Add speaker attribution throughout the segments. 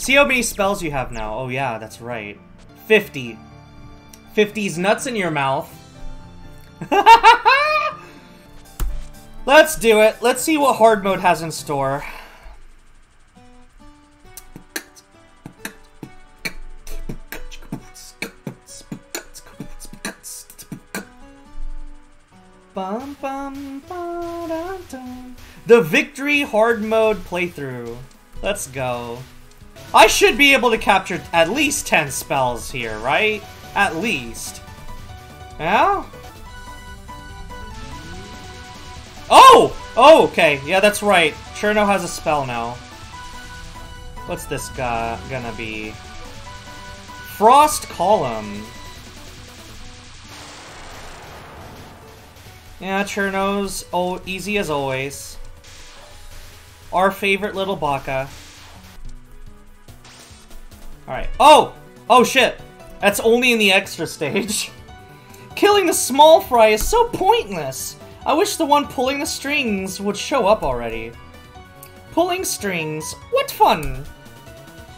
Speaker 1: See how many spells you have now. Oh yeah, that's right. 50. 50's nuts in your mouth. Let's do it. Let's see what hard mode has in store. Bum, bum. The Victory Hard Mode playthrough. Let's go. I should be able to capture at least 10 spells here, right? At least. Yeah? Oh! Oh, okay. Yeah, that's right. Cirno has a spell now. What's this guy gonna be? Frost Column. Yeah, Cirno's oh easy as always. Our favorite little Baka. Alright. Oh! Oh shit! That's only in the extra stage. Killing the small fry is so pointless! I wish the one pulling the strings would show up already. Pulling strings? What fun!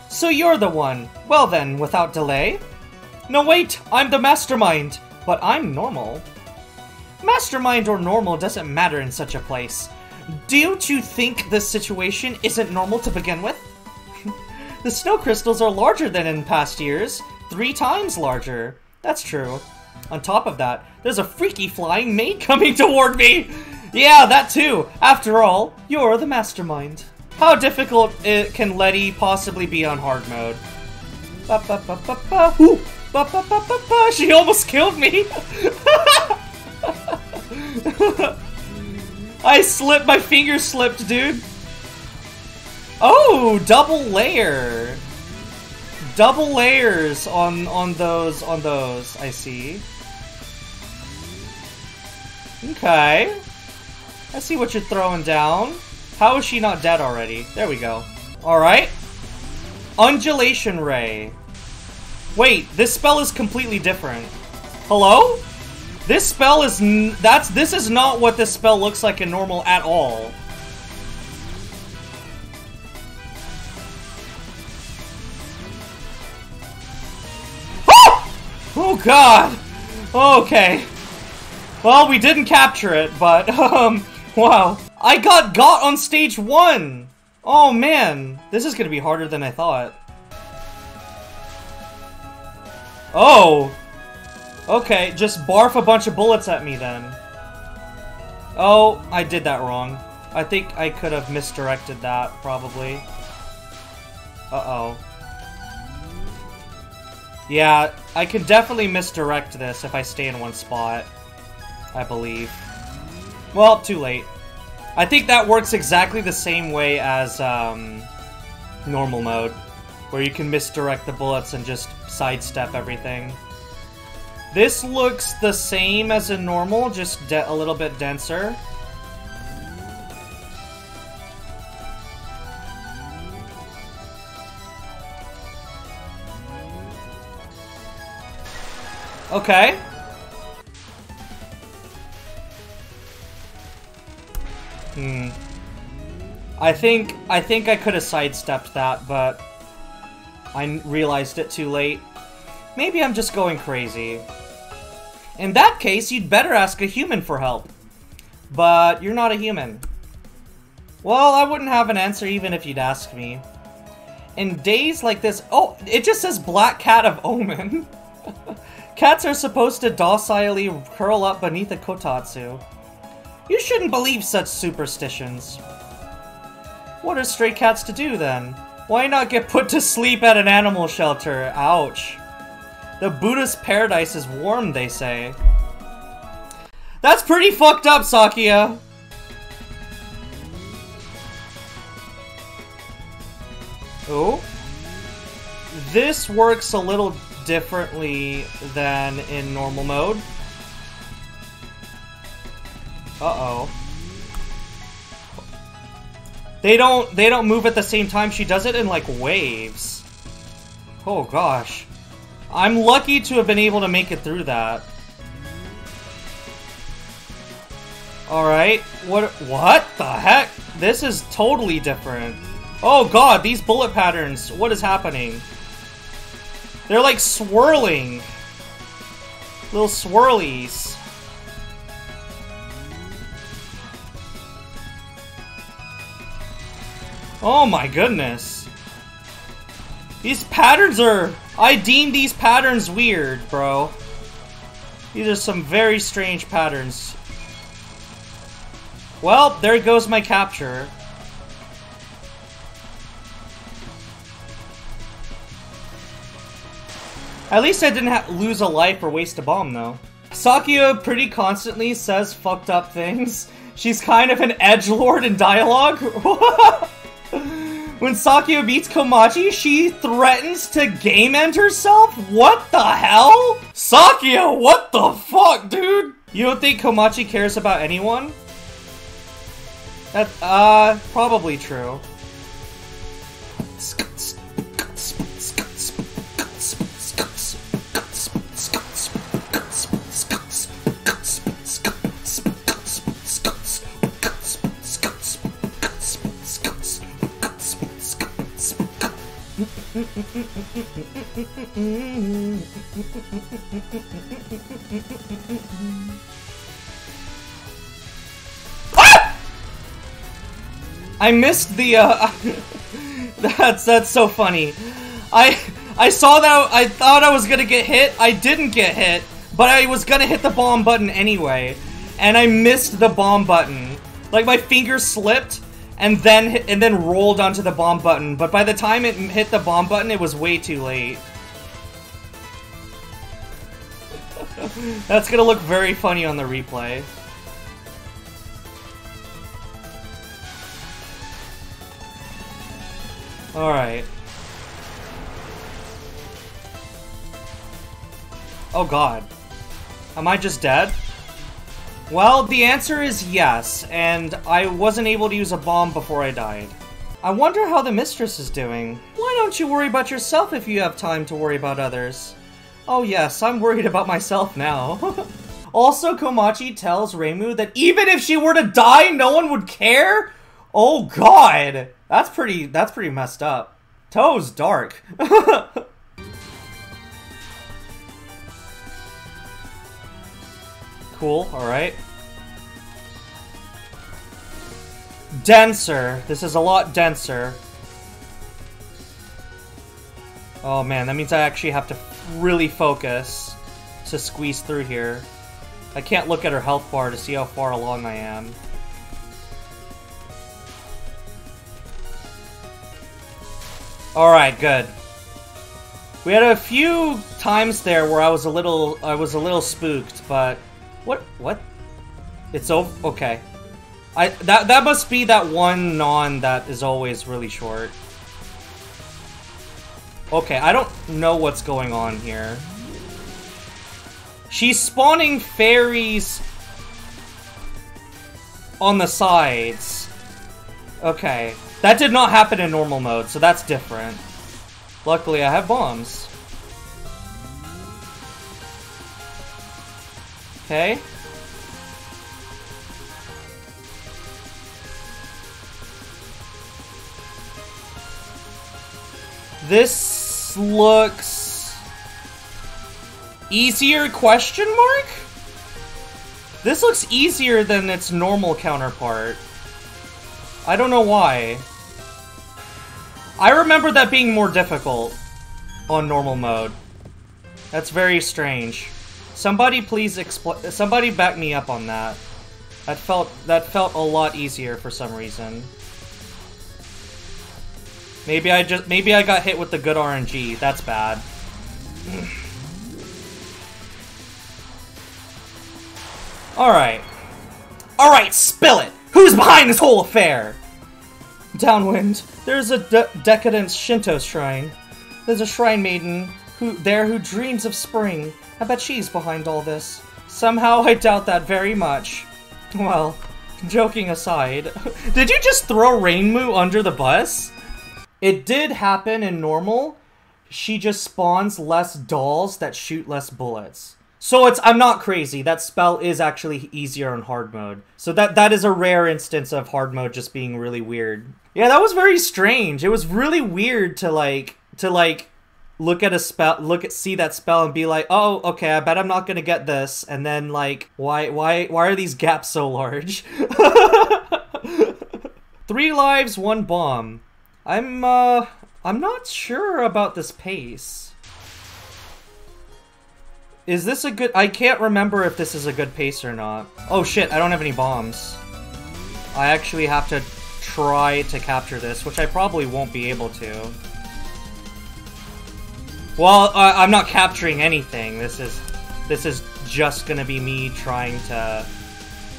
Speaker 1: So you're the one. Well then, without delay. No wait, I'm the mastermind, but I'm normal. Mastermind or normal doesn't matter in such a place. Don't you think this situation isn't normal to begin with? The snow crystals are larger than in past years. Three times larger. That's true. On top of that, there's a freaky flying maid coming toward me! Yeah, that too! After all, you're the mastermind. How difficult it can Letty possibly be on hard mode? Ba ba ba ba ba. Ooh. Ba ba ba ba ba. She almost killed me. I slipped. My finger slipped, dude. Oh, double layer. Double layers on on those on those. I see. Okay. I see what you're throwing down. How is she not dead already? There we go. Alright. Undulation Ray. Wait, this spell is completely different. Hello? This spell is that's this is not what this spell looks like in normal at all. Oh god! Okay. Well, we didn't capture it, but, um, wow. I got got on stage one! Oh man, this is gonna be harder than I thought. Oh! Okay, just barf a bunch of bullets at me then. Oh, I did that wrong. I think I could have misdirected that, probably. Uh-oh. Yeah, I can definitely misdirect this if I stay in one spot. I believe. Well, too late. I think that works exactly the same way as um, normal mode, where you can misdirect the bullets and just sidestep everything. This looks the same as in normal, just a little bit denser. Okay. Hmm. I think I think I could have sidestepped that, but I realized it too late. Maybe I'm just going crazy. In that case, you'd better ask a human for help. But you're not a human. Well, I wouldn't have an answer even if you'd ask me. In days like this... Oh, it just says Black Cat of Omen. Cats are supposed to docilely curl up beneath a kotatsu. You shouldn't believe such superstitions. What are stray cats to do, then? Why not get put to sleep at an animal shelter? Ouch. The Buddhist paradise is warm, they say. That's pretty fucked up, Sakuya! Oh? This works a little differently than in normal mode. Uh-oh. They don't they don't move at the same time. She does it in like waves. Oh gosh. I'm lucky to have been able to make it through that. Alright. What what the heck? This is totally different. Oh god, these bullet patterns. What is happening? They're like swirling. Little swirlies. Oh my goodness. These patterns are... I deem these patterns weird, bro. These are some very strange patterns. Well, there goes my capture. At least I didn't lose a life or waste a bomb, though. Sakuya pretty constantly says fucked up things. She's kind of an edge lord in dialogue. when Sakuya beats Komachi, she threatens to game end herself? What the hell? Sakuya, what the fuck, dude? You don't think Komachi cares about anyone? That, uh, probably true. I missed the, uh, that's, that's so funny. I, I saw that, I thought I was gonna get hit, I didn't get hit, but I was gonna hit the bomb button anyway, and I missed the bomb button. Like, my finger slipped, and then, and then rolled onto the bomb button, but by the time it hit the bomb button, it was way too late. That's gonna look very funny on the replay. Alright. Oh god. Am I just dead? Well, the answer is yes, and I wasn't able to use a bomb before I died. I wonder how the mistress is doing. Why don't you worry about yourself if you have time to worry about others? Oh yes, I'm worried about myself now. also, Komachi tells Reimu that even if she were to die, no one would care? Oh god! That's pretty, that's pretty messed up. Toe's dark. cool, alright. Denser. This is a lot denser. Oh man, that means I actually have to really focus to squeeze through here. I can't look at her health bar to see how far along I am. Alright, good. We had a few times there where I was a little I was a little spooked, but what what? It's over okay. I that that must be that one non that is always really short. Okay, I don't know what's going on here. She's spawning fairies on the sides. Okay. That did not happen in normal mode, so that's different. Luckily, I have bombs. Okay. This looks... Easier question mark? This looks easier than its normal counterpart. I don't know why. I remember that being more difficult on normal mode. That's very strange. Somebody please expl- somebody back me up on that. That felt that felt a lot easier for some reason. Maybe I just maybe I got hit with the good RNG. That's bad. Alright. Alright, spill it! Who's behind this whole affair? Downwind, there's a de decadent Shinto shrine. There's a shrine maiden who there who dreams of spring. I bet she's behind all this. Somehow I doubt that very much. Well, joking aside, did you just throw Reimu under the bus? It did happen in normal. She just spawns less dolls that shoot less bullets. So it's I'm not crazy. That spell is actually easier on hard mode. So that that is a rare instance of hard mode just being really weird. Yeah, that was very strange. It was really weird to like to like look at a spell look at see that spell and be like, "Oh, okay, I bet I'm not to get this." And then like, why why why are these gaps so large? 3 lives, 1 bomb. I'm uh I'm not sure about this pace. Is this a good... I can't remember if this is a good pace or not. Oh shit, I don't have any bombs. I actually have to try to capture this, which I probably won't be able to. Well, uh, I'm not capturing anything. This is... This is just gonna be me trying to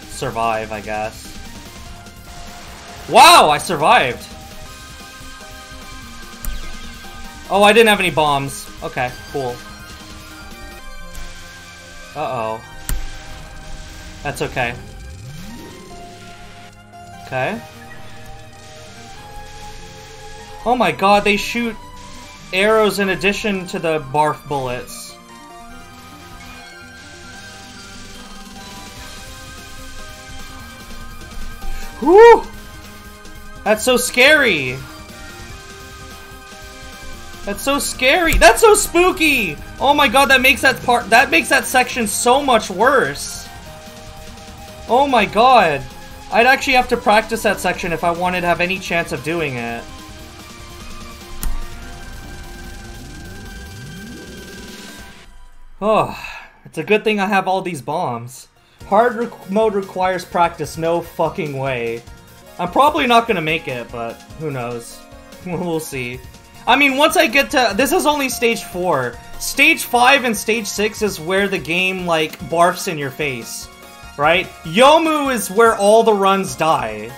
Speaker 1: survive, I guess. Wow, I survived! Oh, I didn't have any bombs. Okay, cool. Uh-oh. That's okay. Okay. Oh my god, they shoot arrows in addition to the barf bullets. Whew! That's so scary! That's so scary. That's so spooky. Oh my god, that makes that part that makes that section so much worse. Oh my god. I'd actually have to practice that section if I wanted to have any chance of doing it. Oh, it's a good thing I have all these bombs. Hard rec mode requires practice, no fucking way. I'm probably not gonna make it, but who knows. we'll see. I mean, once I get to... This is only stage 4. Stage 5 and stage 6 is where the game, like, barfs in your face. Right? Youmu is where all the runs die.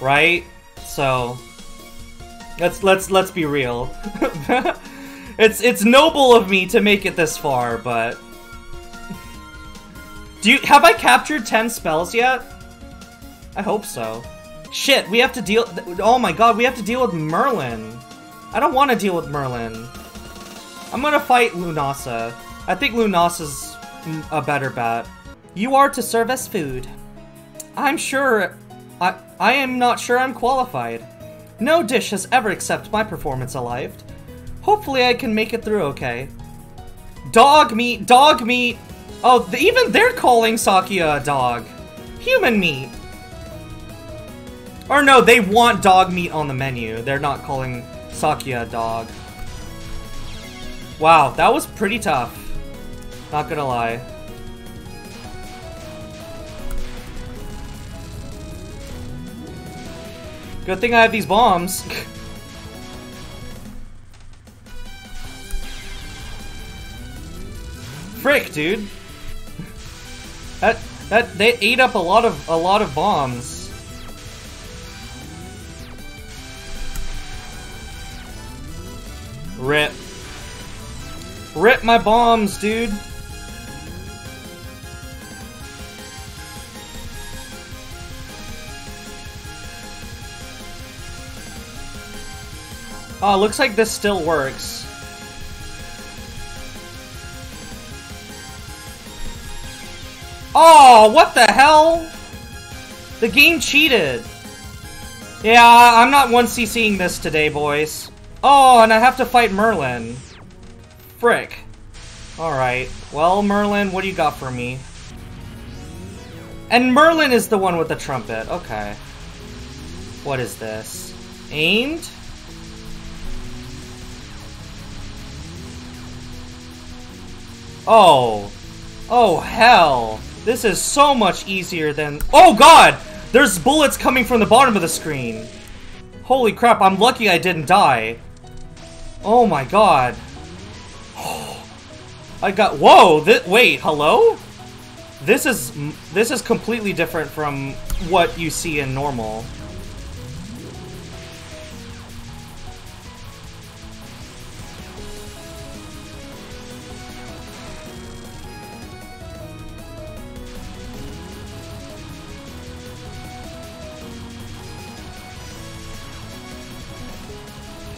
Speaker 1: Right? So... Let's, let's, let's be real. it's, it's noble of me to make it this far, but... Do you... Have I captured 10 spells yet? I hope so. Shit, we have to deal... Oh my god, we have to deal with Merlin. I don't want to deal with Merlin. I'm gonna fight Lunasa. I think Lunasa's a better bet. You are to serve as food. I'm sure... I, I am not sure I'm qualified. No dish has ever accepted my performance alive. Hopefully I can make it through okay. Dog meat! Dog meat! Oh, even they're calling Sakuya a dog. Human meat! Or no, they want dog meat on the menu. They're not calling Sakuya a dog. Wow, that was pretty tough. Not gonna lie. Good thing I have these bombs. Dude. That that they ate up a lot of a lot of bombs. Rip. Rip my bombs, dude. Oh, looks like this still works. Oh, what the hell? The game cheated. Yeah, I'm not 1CCing this today, boys. Oh, and I have to fight Merlin. Frick. Alright. Well, Merlin, what do you got for me? And Merlin is the one with the trumpet. Okay. What is this? Aimed? Oh. Oh, hell. This is so much easier than... Oh, God! There's bullets coming from the bottom of the screen. Holy crap, I'm lucky I didn't die. Oh my god. I got- whoa! Th wait, hello? This is- this is completely different from what you see in normal.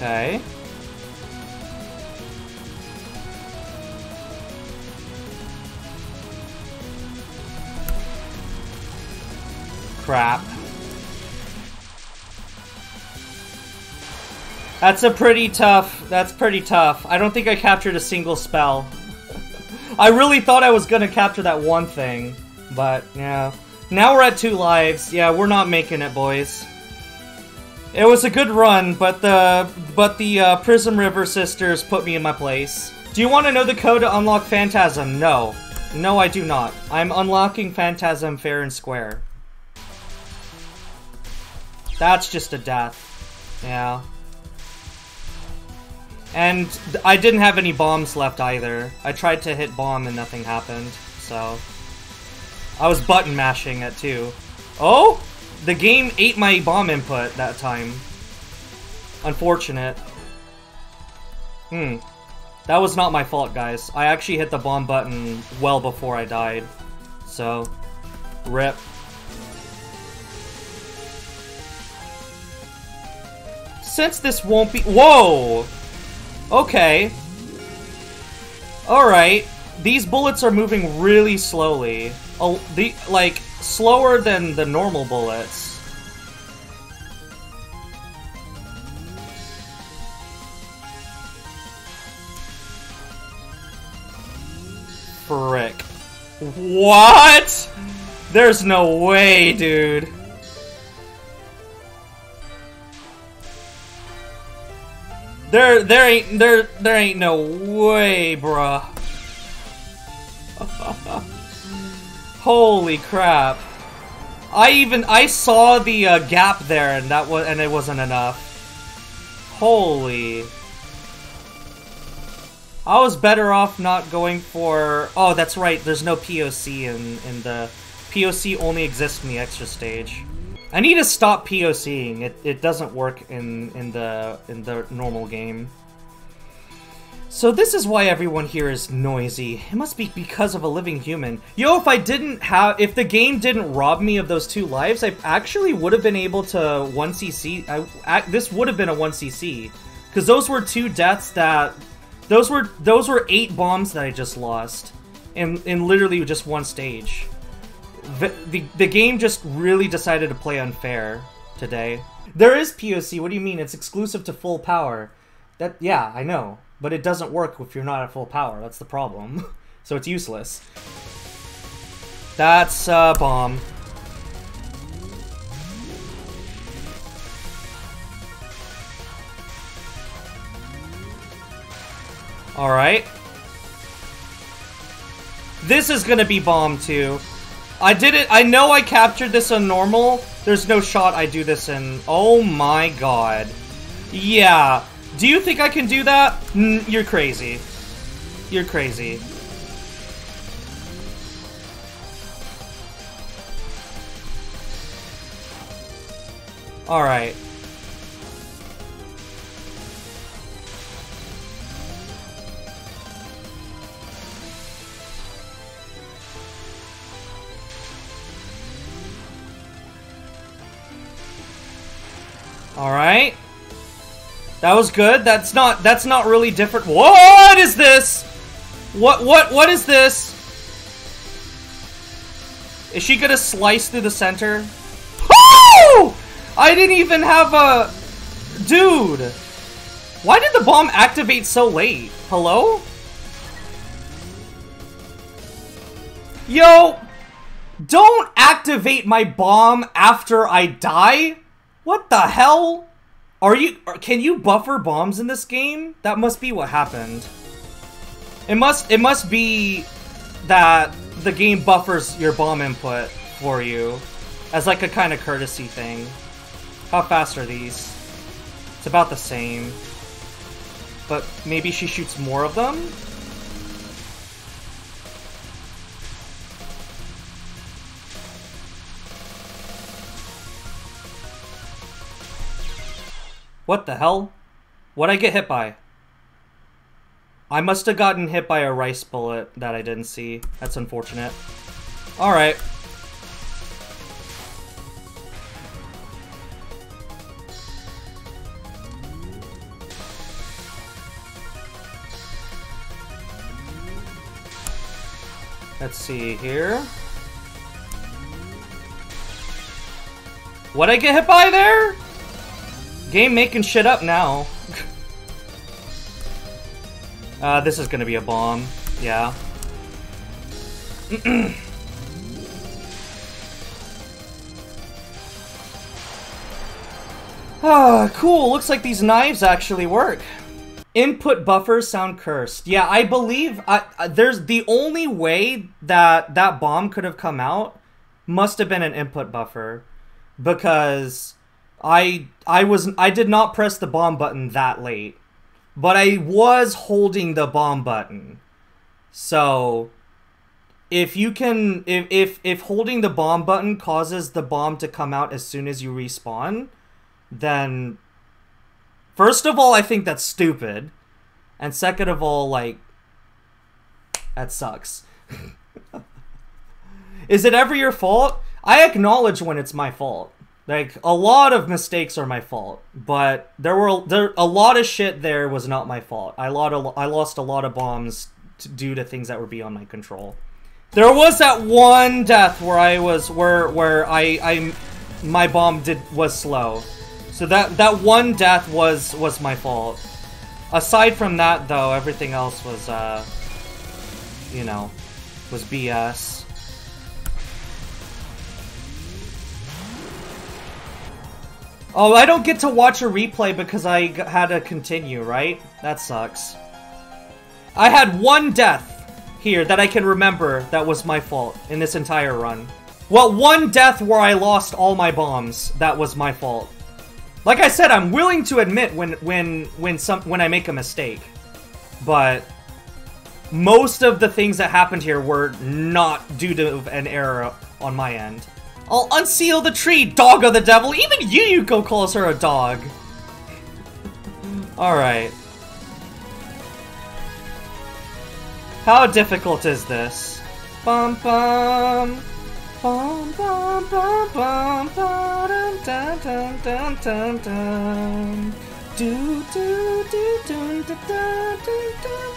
Speaker 1: Okay. Crap. That's a pretty tough, that's pretty tough. I don't think I captured a single spell. I really thought I was gonna capture that one thing, but yeah. Now we're at two lives. Yeah, we're not making it, boys. It was a good run, but the but the uh, Prismriver sisters put me in my place. Do you want to know the code to unlock Phantasm? No. No, I do not. I'm unlocking Phantasm fair and square. That's just a death. Yeah. And I didn't have any bombs left either. I tried to hit bomb and nothing happened, so... I was button mashing it too. Oh! The game ate my bomb input that time. Unfortunate. Hmm. That was not my fault, guys. I actually hit the bomb button well before I died. So, rip. Since this won't be- Whoa! Okay. Alright. These bullets are moving really slowly. Oh, the, like, slower than the normal bullets. Frick. What? There's no way, dude. There, there ain't, there, there ain't no way, bruh. Holy crap! I even, I saw the uh, gap there, and that was, and it wasn't enough. Holy. I was better off not going for. Oh, that's right. There's no POC in in the POC only exists in the extra stage. I need to stop POCing. It, it doesn't work in, in the in the normal game. So this is why everyone here is noisy. It must be because of a living human. Yo, if I didn't have- if the game didn't rob me of those two lives, I actually would have been able to 1cc- I, I, this would have been a 1cc. Because those were two deaths that- those were- those were eight bombs that I just lost. In, in literally just one stage the, the, the game just really decided to play unfair today. There is POC. What do you mean? It's exclusive to full power. That yeah, I know, but it doesn't work if you're not at full power. That's the problem. so it's useless. That's a bomb. All right. This is gonna be bomb too. I did it. I know I captured this on normal. There's no shot I do this in... Oh my god. Yeah. Do you think I can do that? You're crazy. You're crazy. Alright. Alright. That was good. That's not that's not really different. What is this? What what what is this? Is she gonna slice through the center? Oh! I didn't even have a dude. Why did the bomb activate so late? Hello? Yo, don't activate my bomb after I die. What the hell? Are you- can you buffer bombs in this game? That must be what happened. It must- it must be that the game buffers your bomb input for you as like a kind of courtesy thing. How fast are these? It's about the same. But maybe she shoots more of them? What the hell? What'd I get hit by? I must have gotten hit by a rice bullet that I didn't see. That's unfortunate. Alright. Let's see here. What I get hit by there? Game making shit up now. uh, this is gonna be a bomb. Yeah. Ah, cool. Looks like these knives actually work. Input buffers sound cursed. Yeah, I believe I, there's the only way that that bomb could have come out must have been an input buffer because I I was I did not press the bomb button that late. But I was holding the bomb button. So if you can if if if holding the bomb button causes the bomb to come out as soon as you respawn, then first of all, I think that's stupid. And second of all, like that sucks. Is it ever your fault? I acknowledge when it's my fault. Like a lot of mistakes are my fault, but there were there a lot of shit there was not my fault. I lost a, I lost a lot of bombs to, due to things that were beyond my control. There was that one death where I was where where I I my bomb did was slow. So that that one death was was my fault. Aside from that though, everything else was uh you know, was BS. Oh, I don't get to watch a replay because I had to continue, right? That sucks. I had one death here that I can remember that was my fault in this entire run. Well, one death where I lost all my bombs, that was my fault. Like I said, I'm willing to admit when when when some when I make a mistake. But most of the things that happened here were not due to an error on my end. I'll unseal the tree, dog of the devil. Even you, you go calls her a dog. Alright. How difficult is this? Bum bum. Bum bum bum bum dun dun dun dun dun dun. Do do do dun dun dun dun dun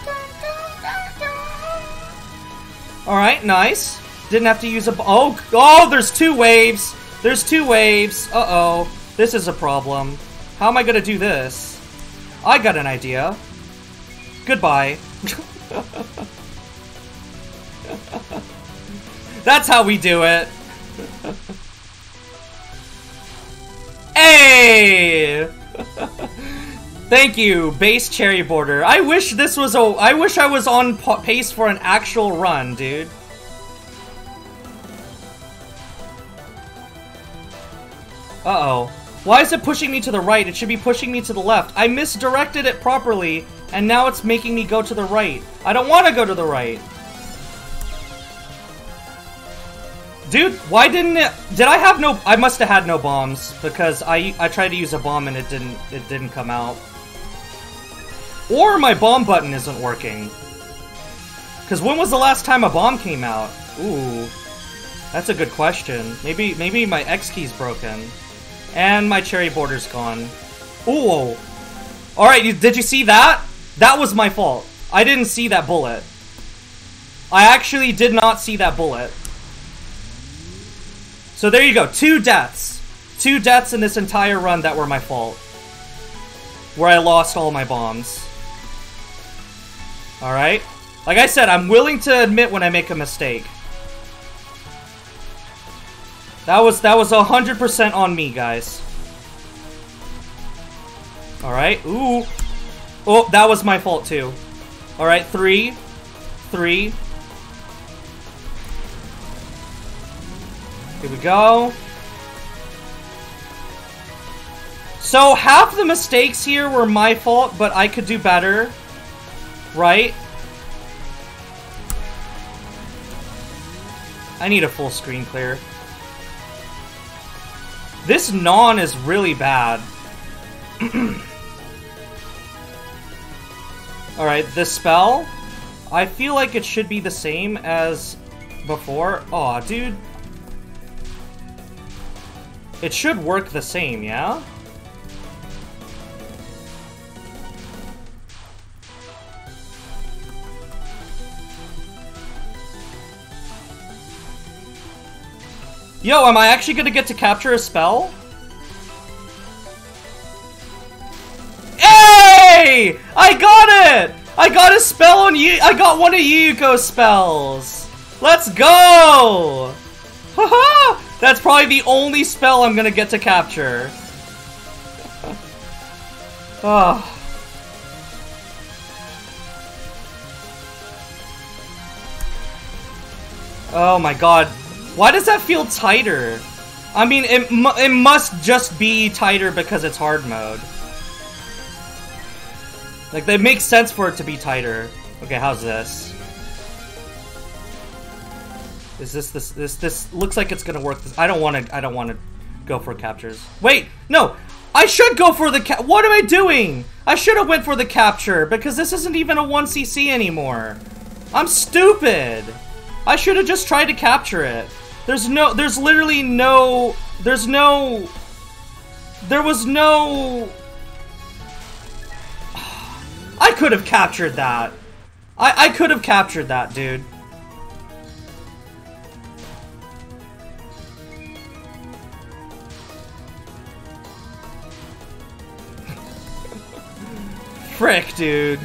Speaker 1: dun dun. Alright, nice. Didn't have to use a... Oh, oh, there's two waves. There's two waves. Uh-oh. This is a problem. How am I gonna do this? I got an idea. Goodbye. That's how we do it. hey! Thank you, base cherry border. I wish this was a- I wish I was on pace for an actual run, dude. Uh-oh. Why is it pushing me to the right? It should be pushing me to the left. I misdirected it properly, and now it's making me go to the right. I don't want to go to the right. Dude, why didn't it... Did I have no... I must have had no bombs, because I I tried to use a bomb and it didn't it didn't come out. Or my bomb button isn't working. Because when was the last time a bomb came out? Ooh. That's a good question. Maybe maybe my X key's broken. And my cherry border's gone. Ooh. Alright, did you see that? That was my fault. I didn't see that bullet. I actually did not see that bullet. So there you go. Two deaths. Two deaths in this entire run that were my fault. Where I lost all my bombs. Alright? Like I said, I'm willing to admit when I make a mistake. That was that was a hundred percent on me, guys. All right. Ooh. Oh, that was my fault too. All right. Three, three. Here we go. So half the mistakes here were my fault, but I could do better. Right? I need a full screen clear. This non is really bad. Alright, this spell, I feel like it should be the same as before. Oh, dude. It should work the same, yeah? Yo, am I actually gonna get to capture a spell? Hey! I got it! I got a spell on you. I got one of Yuyuko's spells. Let's go! Haha! That's probably the only spell I'm gonna get to capture. oh. Oh my god, why does that feel tighter? I mean, it, mu it must just be tighter because it's hard mode. Like, that makes sense for it to be tighter. Okay, how's this? Is this, this, this, this looks like it's gonna work. I don't want to, I don't want to go for captures. Wait, no! I should go for the cap- What am I doing? I should have went for the capture, because this isn't even a 1cc anymore. I'm stupid! I should have just tried to capture it. There's no, there's literally no, there's no, there was no, I could have captured that. I, I could have captured that, dude. Frick, dude.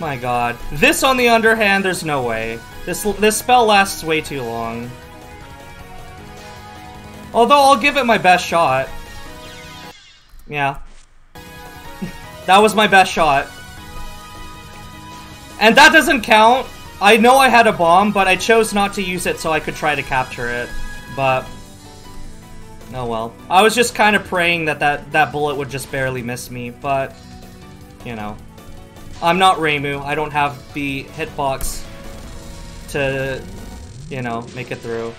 Speaker 1: My god. This, on the underhand, there's no way. This, this spell lasts way too long. Although, I'll give it my best shot. Yeah. that was my best shot. And that doesn't count. I know I had a bomb, but I chose not to use it so I could try to capture it. But... Oh well. I was just kind of praying that that, that bullet would just barely miss me, but... You know. I'm not Reimu. I don't have the hitbox to, you know, make it through.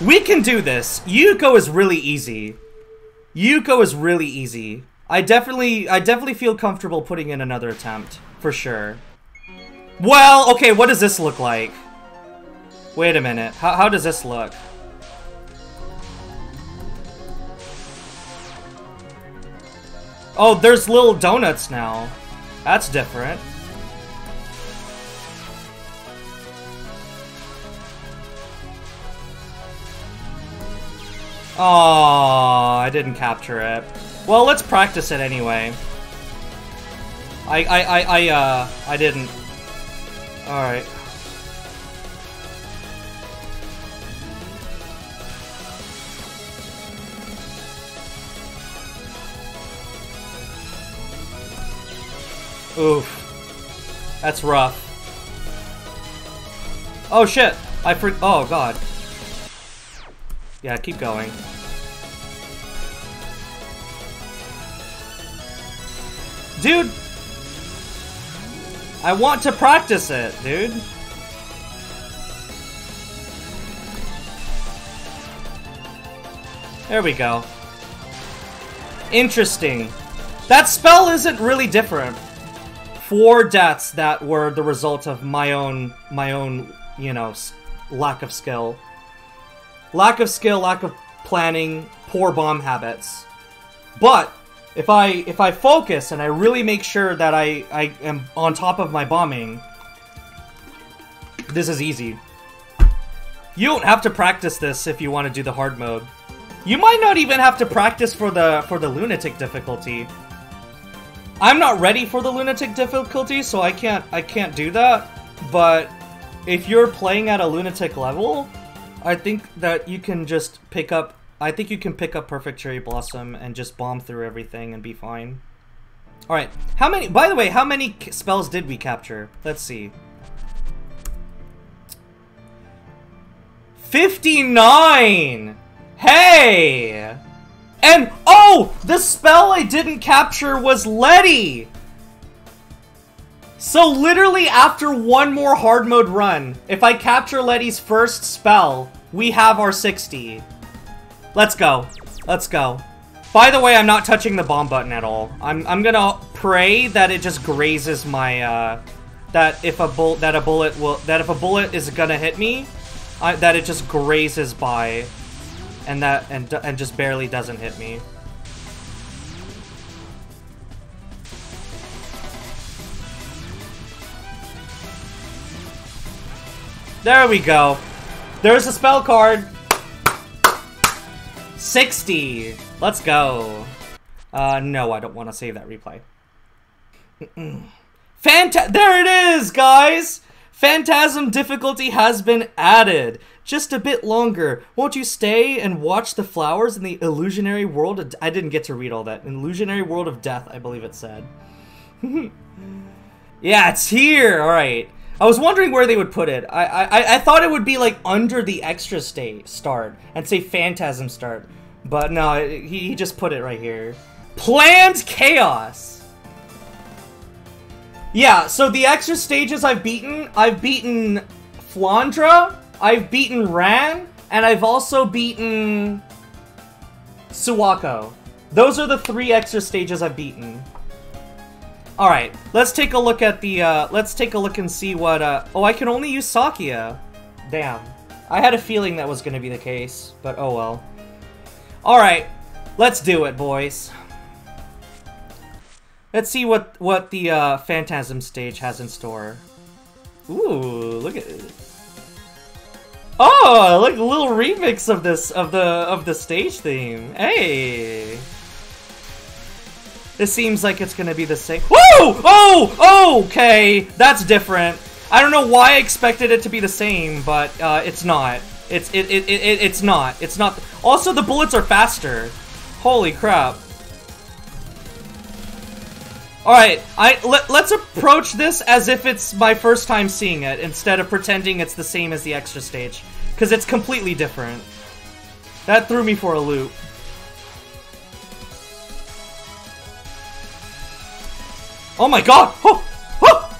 Speaker 1: We can do this. Yuyuko is really easy. Yuyuko is really easy. I definitely, I definitely feel comfortable putting in another attempt. For sure. Well, okay, what does this look like? Wait a minute. How, how does this look? Oh, there's little donuts now. That's different. Oh, I didn't capture it. Well, let's practice it anyway. I, I, I, I, uh, I didn't. Alright. Oof. That's rough. Oh shit! I freak- oh god. Yeah, keep going. Dude! I want to practice it, dude. There we go. Interesting. That spell isn't really different. Four deaths that were the result of my own, my own, you know, lack of skill. Lack of skill, lack of planning, poor bomb habits. But if I if I focus and I really make sure that I, I am on top of my bombing, this is easy. You don't have to practice this if you want to do the hard mode. You might not even have to practice for the for the lunatic difficulty. I'm not ready for the lunatic difficulty, so I can't I can't do that. But if you're playing at a lunatic level, I think that you can just pick up. I think you can pick up Perfect Cherry Blossom and just bomb through everything and be fine. All right. How many? By the way, how many spells did we capture? Let's see. 59! Hey! And, oh! The spell I didn't capture was Letty! So literally after one more hard mode run, if I capture Letty's first spell, we have our 60. Let's go. Let's go. By the way, I'm not touching the bomb button at all. I'm, I'm gonna pray that it just grazes my, uh, that if a bullet, that a bullet will, that if a bullet is gonna hit me, I, that it just grazes by, and that, and, and just barely doesn't hit me. There we go. There's a spell card. 60. Let's go. Uh, no, I don't want to save that replay. Phanta- there it is, guys! Phantasm difficulty has been added. Just a bit longer. Won't you stay and watch the flowers in the illusionary world? Of I didn't get to read all that. Illusionary world of death, I believe it said. yeah, it's here. All right. I was wondering where they would put it. I I, I thought it would be like under the extra state start and say Phantasm start, but no, he, he just put it right here. Planned chaos. Yeah, so the extra stages I've beaten, I've beaten Flandre, I've beaten Ran, and I've also beaten Suwako. Those are the three extra stages I've beaten. Alright, let's take a look at the, uh, let's take a look and see what, uh, oh, I can only use Sakuya. Damn. I had a feeling that was gonna be the case, but oh well. Alright, let's do it, boys. Let's see what, what the, uh, Phantasm stage has in store. Ooh, look at it. Oh, like a little remix of this, of the, of the stage theme. Hey! This seems like it's gonna be the same. Whoa! Oh! Okay! That's different. I don't know why I expected it to be the same, but uh, it's not. It's it, it, it, it's not. It's not. Also, the bullets are faster. Holy crap. Alright, I let, let's approach this as if it's my first time seeing it, instead of pretending it's the same as the extra stage. Because it's completely different. That threw me for a loop. Oh my god! Oh! Oh!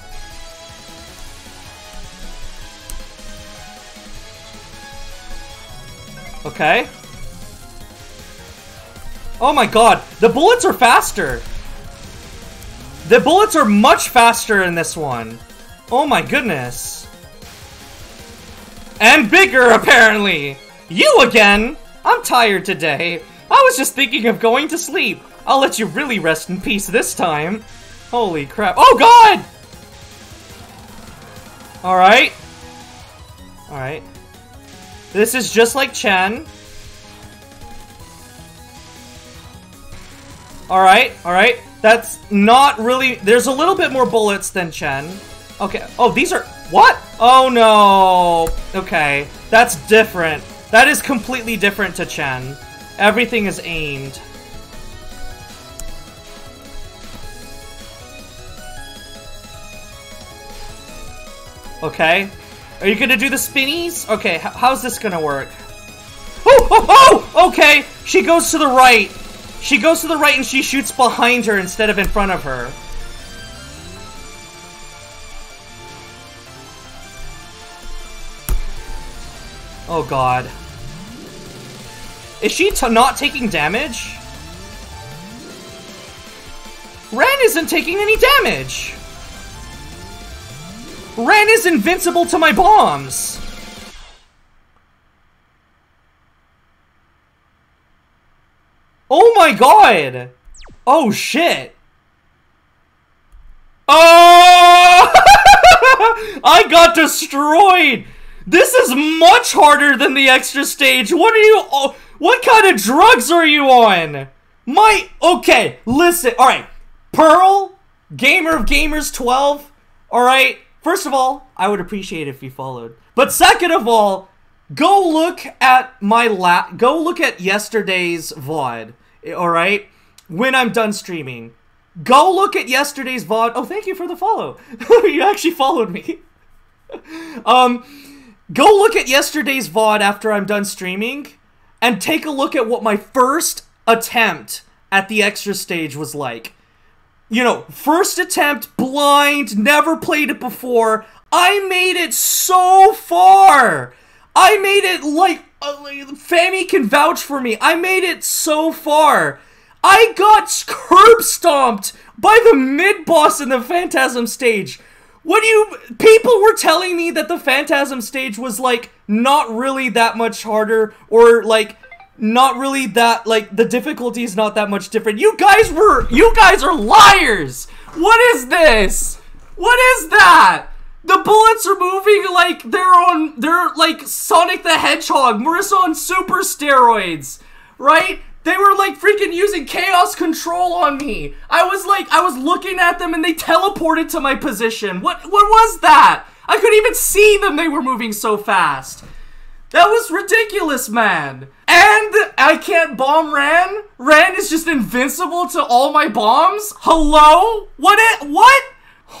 Speaker 1: Okay. Oh my god, the bullets are faster! The bullets are much faster in this one. Oh my goodness. And bigger, apparently! You again! I'm tired today. I was just thinking of going to sleep. I'll let you really rest in peace this time. Holy crap. Oh god! Alright. Alright. This is just like Chen. Alright, alright. That's not really... There's a little bit more bullets than Chen. Okay. Oh, these are... What? Oh, no. Okay. That's different. That is completely different to Chen. Everything is aimed. Okay. Are you gonna do the spinnies? Okay, how's this gonna work? Oh, oh, oh! Okay, she goes to the right. She goes to the right and she shoots behind her instead of in front of her. Oh god. Is she not taking damage? Ran isn't taking any damage! Ran is invincible to my bombs! Oh my god! Oh shit! Oh! I got destroyed! This is much harder than the extra stage! What are you- oh, What kind of drugs are you on? My- Okay, listen, alright. Pearl, Gamer of Gamers 12, alright? First of all, I would appreciate if you followed. But second of all, go look at my la- go look at yesterday's VOD, alright? When I'm done streaming. Go look at yesterday's VOD. Oh, thank you for the follow. you actually followed me. um, go look at yesterday's VOD after I'm done streaming and take a look at what my first attempt at the extra stage was like you know, first attempt, blind, never played it before. I made it so far. I made it like, uh, Fami can vouch for me. I made it so far. I got curb stomped by the mid boss in the Phantasm stage. What do you. People were telling me that the Phantasm stage was like not really that much harder or like not really that like the difficulty is not that much different. You guys were you guys are liars. What is this? What is that? The bullets are moving like they're on they're like Sonic the Hedgehog, Marisa on super steroids. right? They were like freaking using chaos control on me. I was like, I was looking at them and they teleported to my position. What, what was that? I couldn't even see them. They were moving so fast. That was ridiculous, man. And I can't bomb Ran. Ran is just invincible to all my bombs. Hello? What? It? What?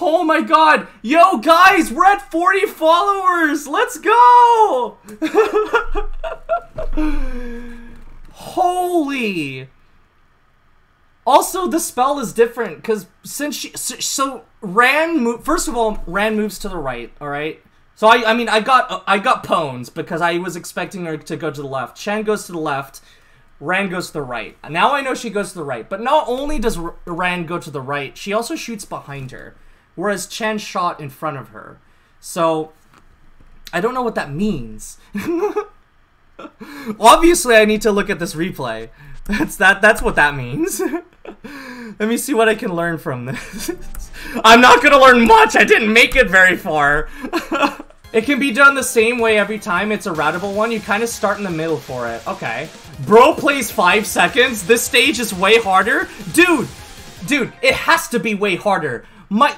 Speaker 1: Oh my god. Yo, guys, we're at 40 followers. Let's go. Holy. Also, the spell is different because since she so, so Ran first of all Ran moves to the right. All right. So I I mean I got uh, I got pwns because I was expecting her to go to the left. Chen goes to the left. Ran goes to the right. Now I know she goes to the right. But not only does Ran go to the right, she also shoots behind her, whereas Chen shot in front of her. So I don't know what that means. Obviously, I need to look at this replay. That's that. That's what that means. Let me see what I can learn from this. I'm not gonna learn much. I didn't make it very far. it can be done the same way every time. It's a routable one. You kind of start in the middle for it. Okay. Bro plays five seconds. This stage is way harder, dude. Dude, it has to be way harder. My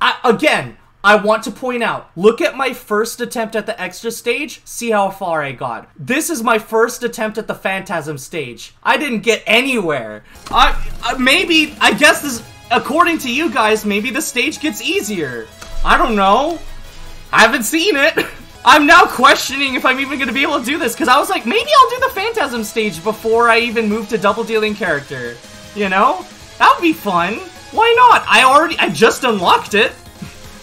Speaker 1: I, again. I want to point out, look at my first attempt at the extra stage, see how far I got. This is my first attempt at the Phantasm stage. I didn't get anywhere. I, uh, maybe, I guess this, according to you guys, maybe the stage gets easier. I don't know. I haven't seen it. I'm now questioning if I'm even going to be able to do this, because I was like, maybe I'll do the Phantasm stage before I even move to double dealing character. You know? That would be fun. Why not? I already, I just unlocked it.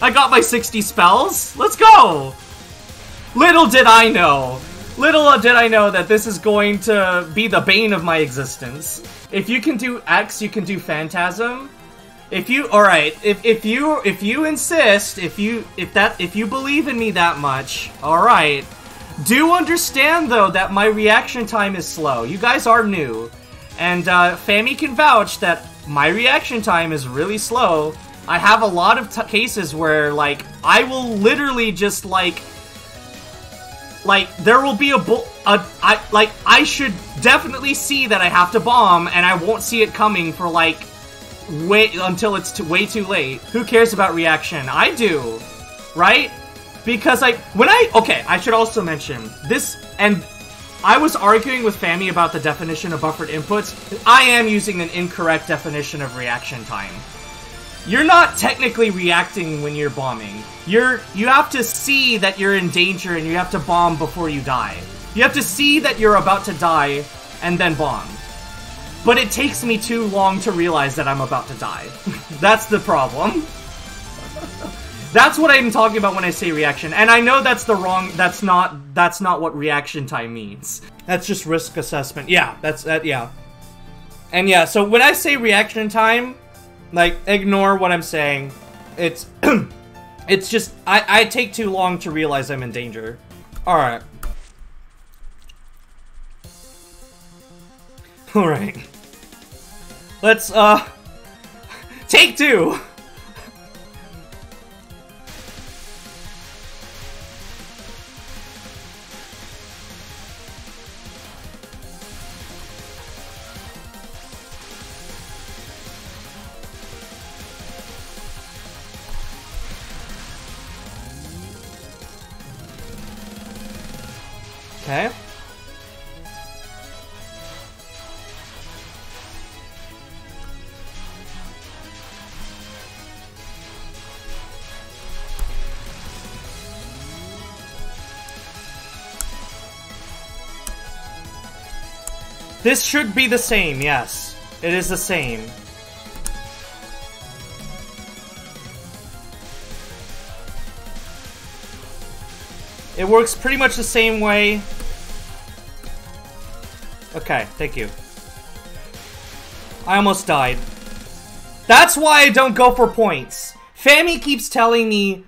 Speaker 1: I got my 60 spells. Let's go! Little did I know. Little did I know that this is going to be the bane of my existence. If you can do X, you can do Phantasm. If you alright, if if you if you insist, if you if that if you believe in me that much, alright. Do understand though that my reaction time is slow. You guys are new. And uh Fami can vouch that my reaction time is really slow I have a lot of cases where, like, I will literally just, like... Like, there will be a bull... A, I, like, I should definitely see that I have to bomb, and I won't see it coming for, like, wait until it's way too late. Who cares about reaction? I do, right? Because, like, when I... Okay, I should also mention, this... And I was arguing with Fami about the definition of buffered inputs. I am using an incorrect definition of reaction time you're not technically reacting when you're bombing. You're you have to see that you're in danger and you have to bomb before you die. You have to see that you're about to die and then bomb. But it takes me too long to realize that I'm about to die. that's the problem. That's what I'm talking about when I say reaction. And I know that's the wrong that's not that's not what reaction time means. That's just risk assessment. Yeah, that's that yeah. And yeah, so when I say reaction time, like, ignore what I'm saying. It's... it's just... I, I take too long to realize I'm in danger. Alright. Alright. Let's, uh... Take two! Okay. This should be the same, yes. It is the same. It works pretty much the same way. Okay, thank you. I almost died. That's why I don't go for points. Fami keeps telling me...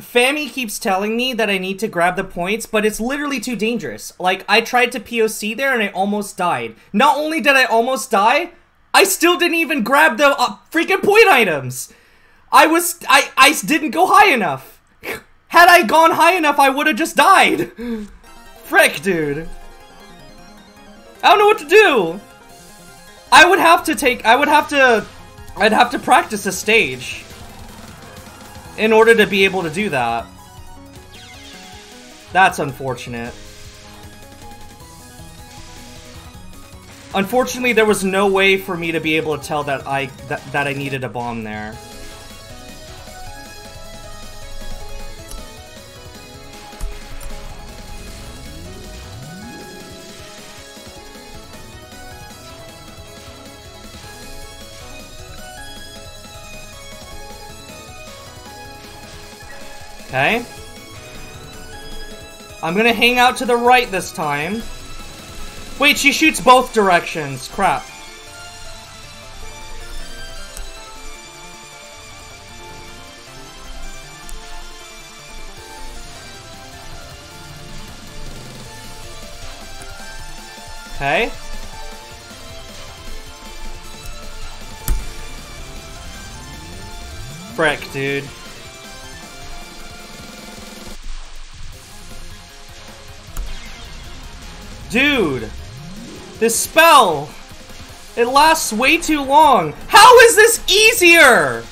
Speaker 1: Fami keeps telling me that I need to grab the points, but it's literally too dangerous. Like, I tried to POC there and I almost died. Not only did I almost die, I still didn't even grab the uh, freaking point items. I was... I, I didn't go high enough. Had I gone high enough, I would have just died! Frick, dude. I don't know what to do. I would have to take, I would have to, I'd have to practice a stage in order to be able to do that. That's unfortunate. Unfortunately, there was no way for me to be able to tell that I that, that I needed a bomb there. Okay. I'm gonna hang out to the right this time. Wait, she shoots both directions. Crap. Okay. Frick, dude. Dude! This spell! It lasts way too long! How is this easier?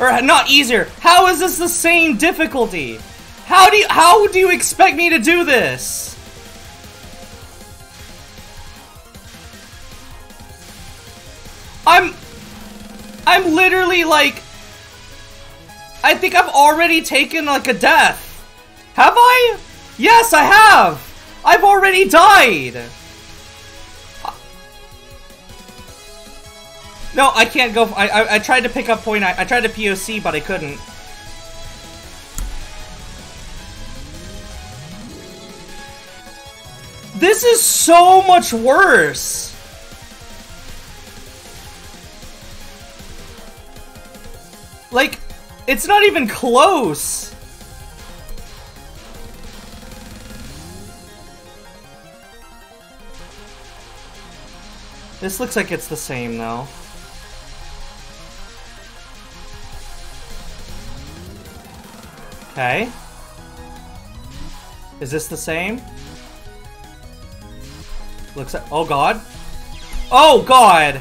Speaker 1: Or not easier, how is this the same difficulty? How do you- how do you expect me to do this? I'm- I'm literally like- I think I've already taken like a death. Have I? Yes, I have! I've already died! No, I can't go. I, I, I tried to pick up point. I, I tried to POC, but I couldn't. This is so much worse! Like, it's not even close! This looks like it's the same, though. Okay. Is this the same? Looks like- oh god. Oh god!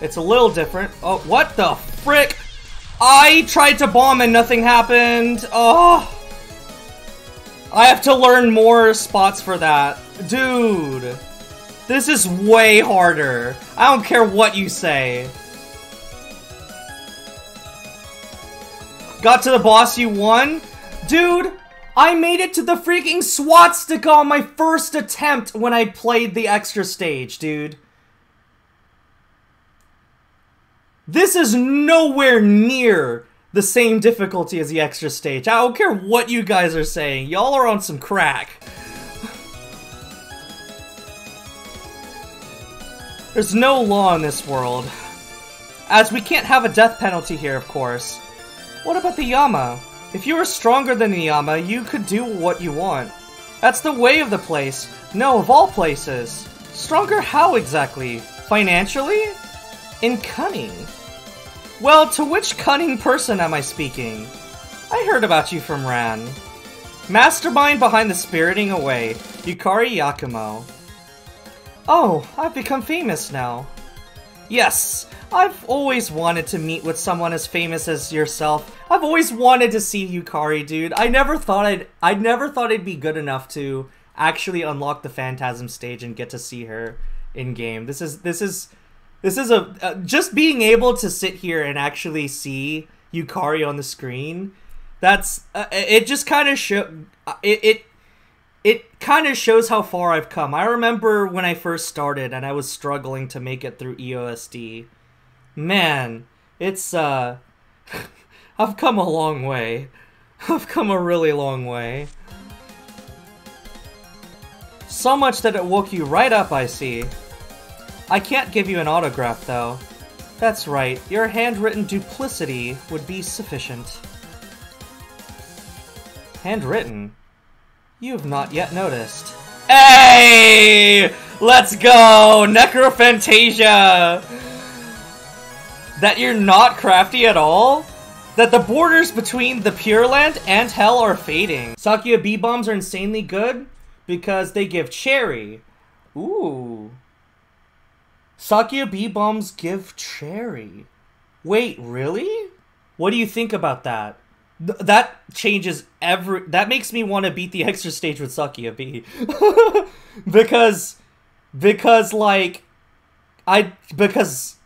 Speaker 1: It's a little different. Oh, what the frick? I tried to bomb and nothing happened. Oh. I have to learn more spots for that. Dude. This is way harder. I don't care what you say. Got to the boss, you won? Dude, I made it to the freaking swastika on my first attempt when I played the extra stage, dude. This is nowhere near the same difficulty as the extra stage. I don't care what you guys are saying. Y'all are on some crack. There's no law in this world. As we can't have a death penalty here, of course. What about the Yama? If you were stronger than the Yama, you could do what you want. That's the way of the place. No, of all places. Stronger how exactly? Financially? In cunning. Well, to which cunning person am I speaking? I heard about you from Ran. Mastermind behind the Spiriting Away, Yukari Yakumo. Oh, I've become famous now. Yes, I've always wanted to meet with someone as famous as yourself. I've always wanted to see Yukari, dude. I never thought I'd I never thought I'd be good enough to actually unlock the Phantasm stage and get to see her in game. This is this is this is a uh, just being able to sit here and actually see Yukari on the screen. That's uh, it. Just kind of show it. It it kind of shows how far I've come. I remember when I first started and I was struggling to make it through EOSD. Man, it's uh I've come a long way. I've come a really long way. So much that it woke you right up, I see. I can't give you an autograph, though. That's right, your handwritten duplicity would be sufficient. Handwritten? You've not yet noticed. Hey! Let's go! Necrofantasia! That you're not crafty at all? That the borders between the Pure Land and Hell are fading. Sakuya B-bombs are insanely good because they give cherry. Ooh. Sakuya B-bombs give cherry. Wait, really? What do you think about that? Th- that changes every. That makes me want to beat the extra stage with Sakuya B, because, because like, I because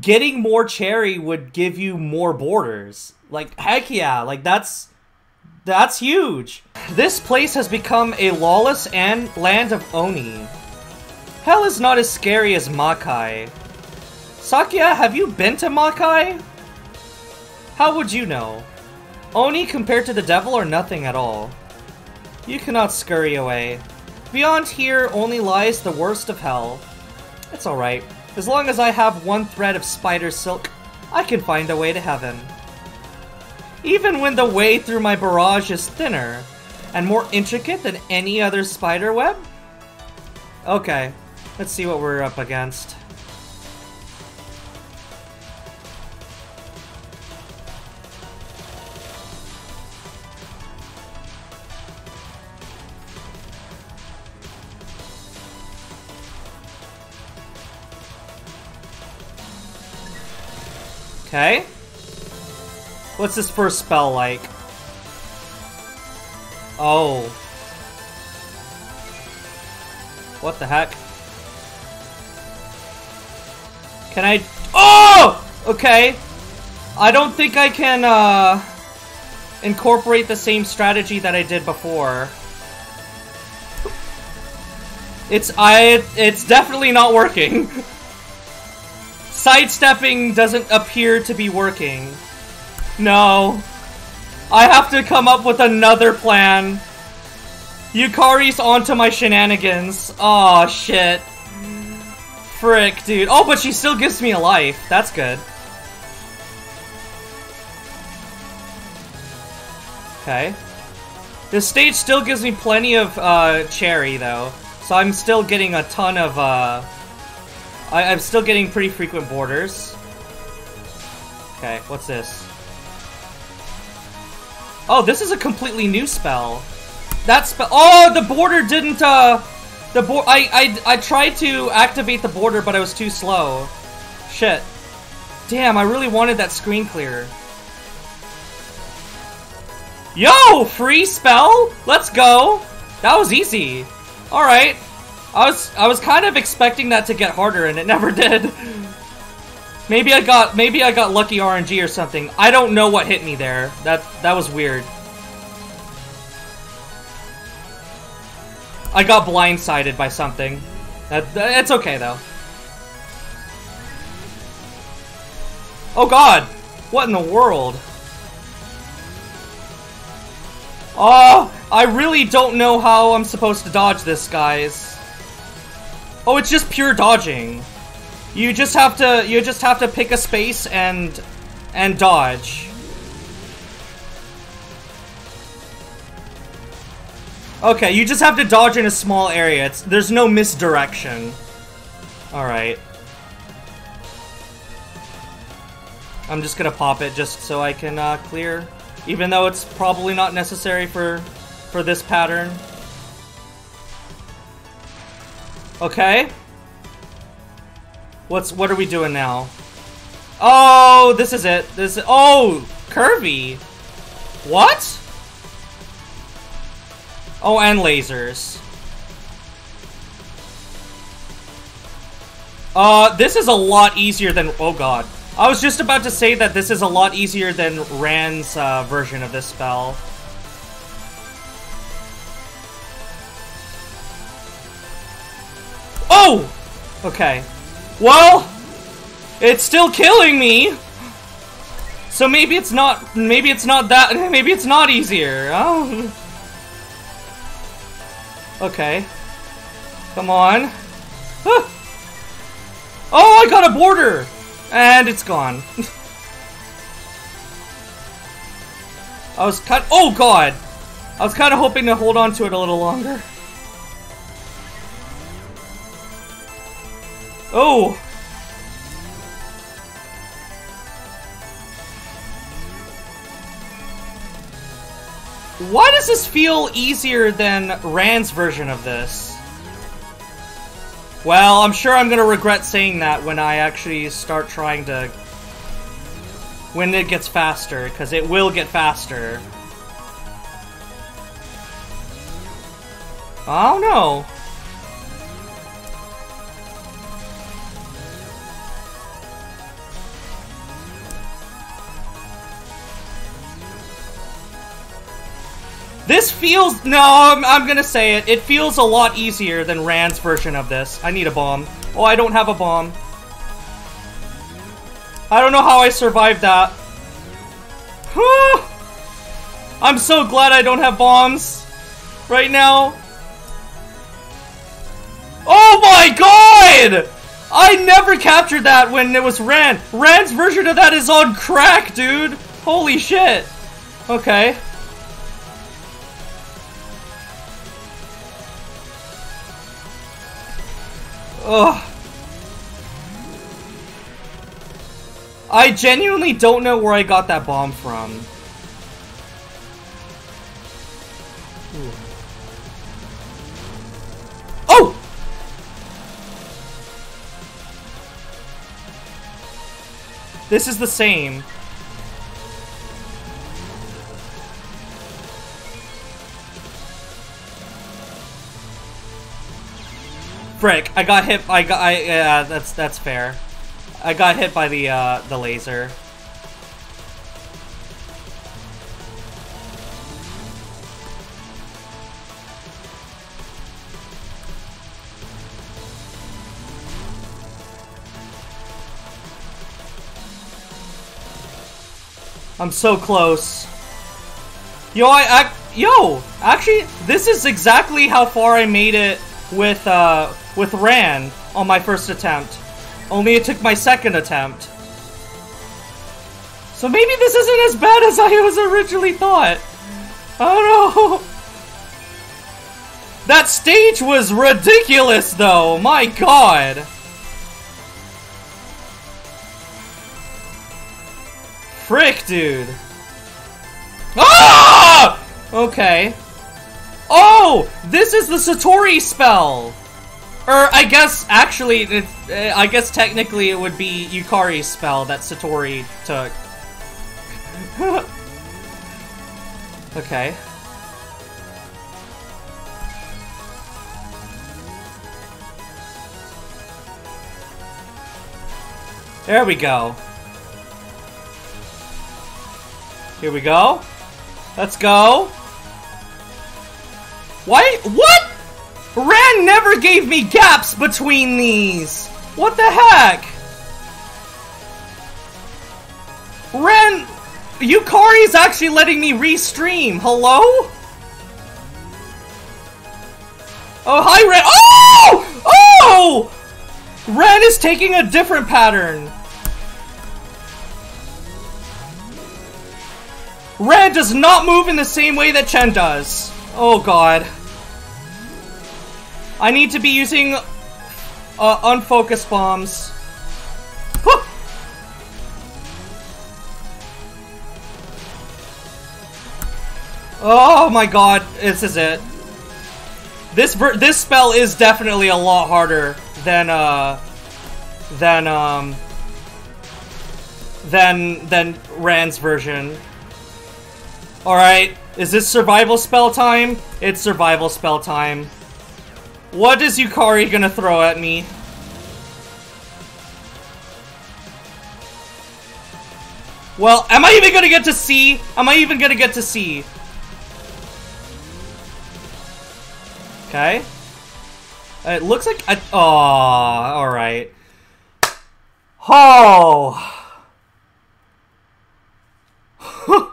Speaker 1: getting more cherry would give you more borders. Like heck yeah, like that's that's huge. This place has become a lawless and land of Oni. Hell is not as scary as Makai. Sakuya, have you been to Makai? How would you know? Oni compared to the devil are nothing at all. You cannot scurry away. Beyond here only lies the worst of hell. It's alright. As long as I have one thread of spider silk, I can find a way to heaven. Even when the way through my barrage is thinner and more intricate than any other spider web? Okay, let's see what we're up against. Okay. What's this first spell like? Oh. What the heck? Can I... Oh! Okay. I don't think I can, uh... Incorporate the same strategy that I did before. It's... I... It's definitely not working. Sidestepping doesn't appear to be working. No. I have to come up with another plan. Yukari's onto my shenanigans. Oh shit. Frick, dude. Oh, but she still gives me a life. That's good. Okay. This stage still gives me plenty of uh, cherry, though. So I'm still getting a ton of... Uh, I I'm still getting pretty frequent borders. Okay, what's this? Oh, this is a completely new spell. That spell- Oh, the border didn't, uh... The board- I, I, I tried to activate the border, but I was too slow. Shit. Damn, I really wanted that screen clear. Yo! Free spell? Let's go! That was easy. Alright. I was I was kind of expecting that to get harder and it never did. Maybe I got maybe I got lucky RNG or something. I don't know what hit me there. That that was weird. I got blindsided by something. That, that it's okay though. Oh god! What in the world? Oh, I really don't know how I'm supposed to dodge this, guys. Oh, it's just pure dodging. You just have to you just have to pick a space and and dodge. Okay, you just have to dodge in a small area. It's, there's no misdirection. Alright. I'm just gonna pop it just so I can uh, clear. Even though it's probably not necessary for, for this pattern. Okay. What's what are we doing now? Oh, this is it. This oh, Kirby. What? Oh, and lasers. Uh, this is a lot easier than oh god. I was just about to say that this is a lot easier than Ran's uh, version of this spell. Okay. Well, it's still killing me. So maybe it's not, maybe it's not that, maybe it's not easier. Oh. Okay. Come on. Oh, I got a border! And it's gone. I was cut. Oh god! I was kind of hoping to hold on to it a little longer. Oh! Why does this feel easier than Ran's version of this? Well, I'm sure I'm gonna regret saying that when I actually start trying to... When it gets faster, because it will get faster. I don't know. This feels... No, I'm, I'm, gonna say it. It feels a lot easier than Ran's version of this. I need a bomb. Oh, I don't have a bomb. I don't know how I survived that. I'm so glad I don't have bombs right now. Oh my god! I never captured that when it was Rand. Ran's version of that is on crack, dude. Holy shit. Okay. Ugh. I genuinely don't know where I got that bomb from. Ooh. Oh! This is the same. Frick, I got hit, I got, I, yeah, that's, that's fair. I got hit by the, uh, the laser. I'm so close. Yo, I, I, yo, actually, this is exactly how far I made it with, uh, with Ran on my first attempt. Only it took my second attempt. So maybe this isn't as bad as I was originally thought. Oh don't. That stage was ridiculous though, my god. Frick, dude. Ah! Okay. Oh! This is the Satori spell! Or, I guess, actually, it, uh, I guess technically it would be Yukari's spell that Satori took. okay. There we go. Here we go. Let's go. Why? What? Ran never gave me gaps between these! What the heck? Ran... Yukari's actually letting me restream. Hello? Oh, hi, Ran. Oh! Oh! Ran is taking a different pattern. Ran does not move in the same way that Chen does. Oh, God. I need to be using uh, unfocused bombs. Oh my god, this is it. This this spell is definitely a lot harder than uh than um than than Ran's version. All right, is this survival spell time? It's survival spell time. What is Yukari gonna throw at me? Well, am I even gonna get to see? Am I even gonna get to see? Okay. It looks like I- Oh, alright. Oh!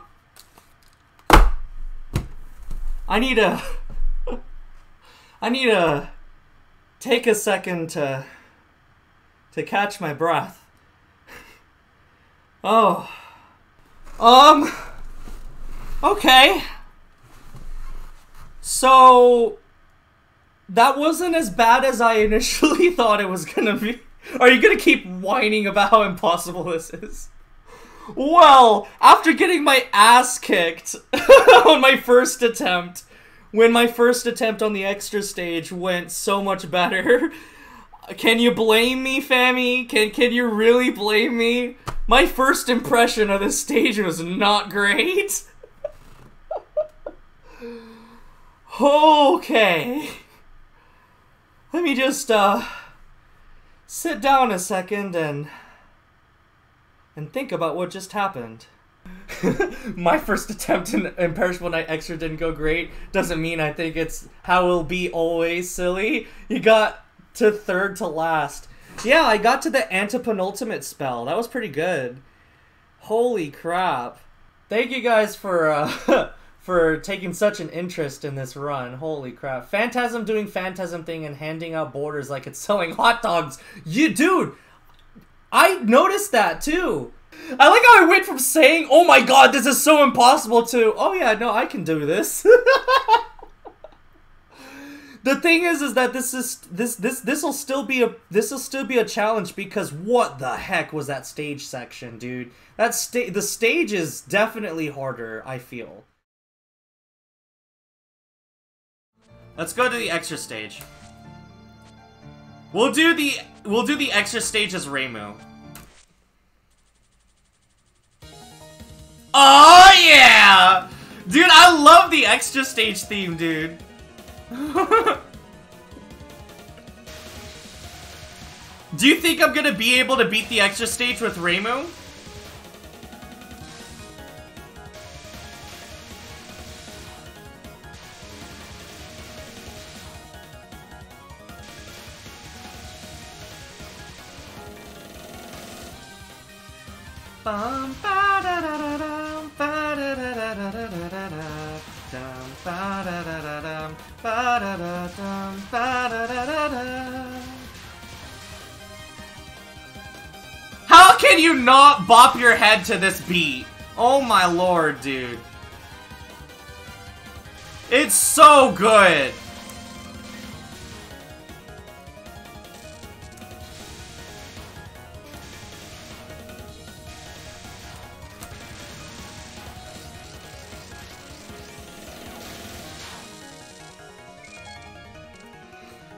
Speaker 1: I need a... I need to take a second to to catch my breath. oh. Um Okay. So that wasn't as bad as I initially thought it was gonna be. Are you gonna keep whining about how impossible this is? Well, after getting my ass kicked on my first attempt, when my first attempt on the extra stage went so much better, can you blame me, Fammy? Can can you really blame me? My first impression of this stage was not great. okay. Let me just uh sit down a second and and think about what just happened. My first attempt in Imperishable Night Extra didn't go great. Doesn't mean I think it's how it'll be always silly. You got to third to last. Yeah, I got to the antepenultimate spell. That was pretty good. Holy crap. Thank you guys for uh for taking such an interest in this run. Holy crap. Phantasm doing Phantasm thing and handing out borders like it's selling hot dogs. You dude, I noticed that too. I like how I went from saying, "Oh my god, this is so impossible" to, "Oh yeah, no, I can do this." the thing is is that this is this this this will still be a this will still be a challenge because what the heck was that stage section, dude? That sta- the stage is definitely harder, I feel. Let's go to the extra stage. We'll do the we'll do the extra stage as Reimu. Oh yeah! Dude, I love the extra stage theme, dude. do you think I'm gonna be able to beat the extra stage with Reimu? Bum, ba, da, da, da, How can you not bop your head to this beat? Oh my lord, dude. It's so good.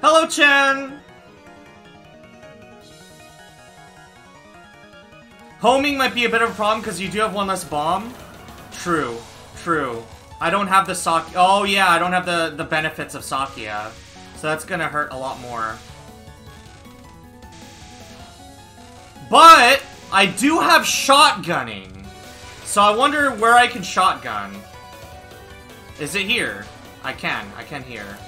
Speaker 1: Hello, Chen! Homing might be a bit of a problem because you do have one less bomb. True. True. I don't have the Sak- Oh yeah, I don't have the, the benefits of Sakuya. So that's gonna hurt a lot more. But, I do have shotgunning. So I wonder where I can shotgun. Is it here? I can. I can here.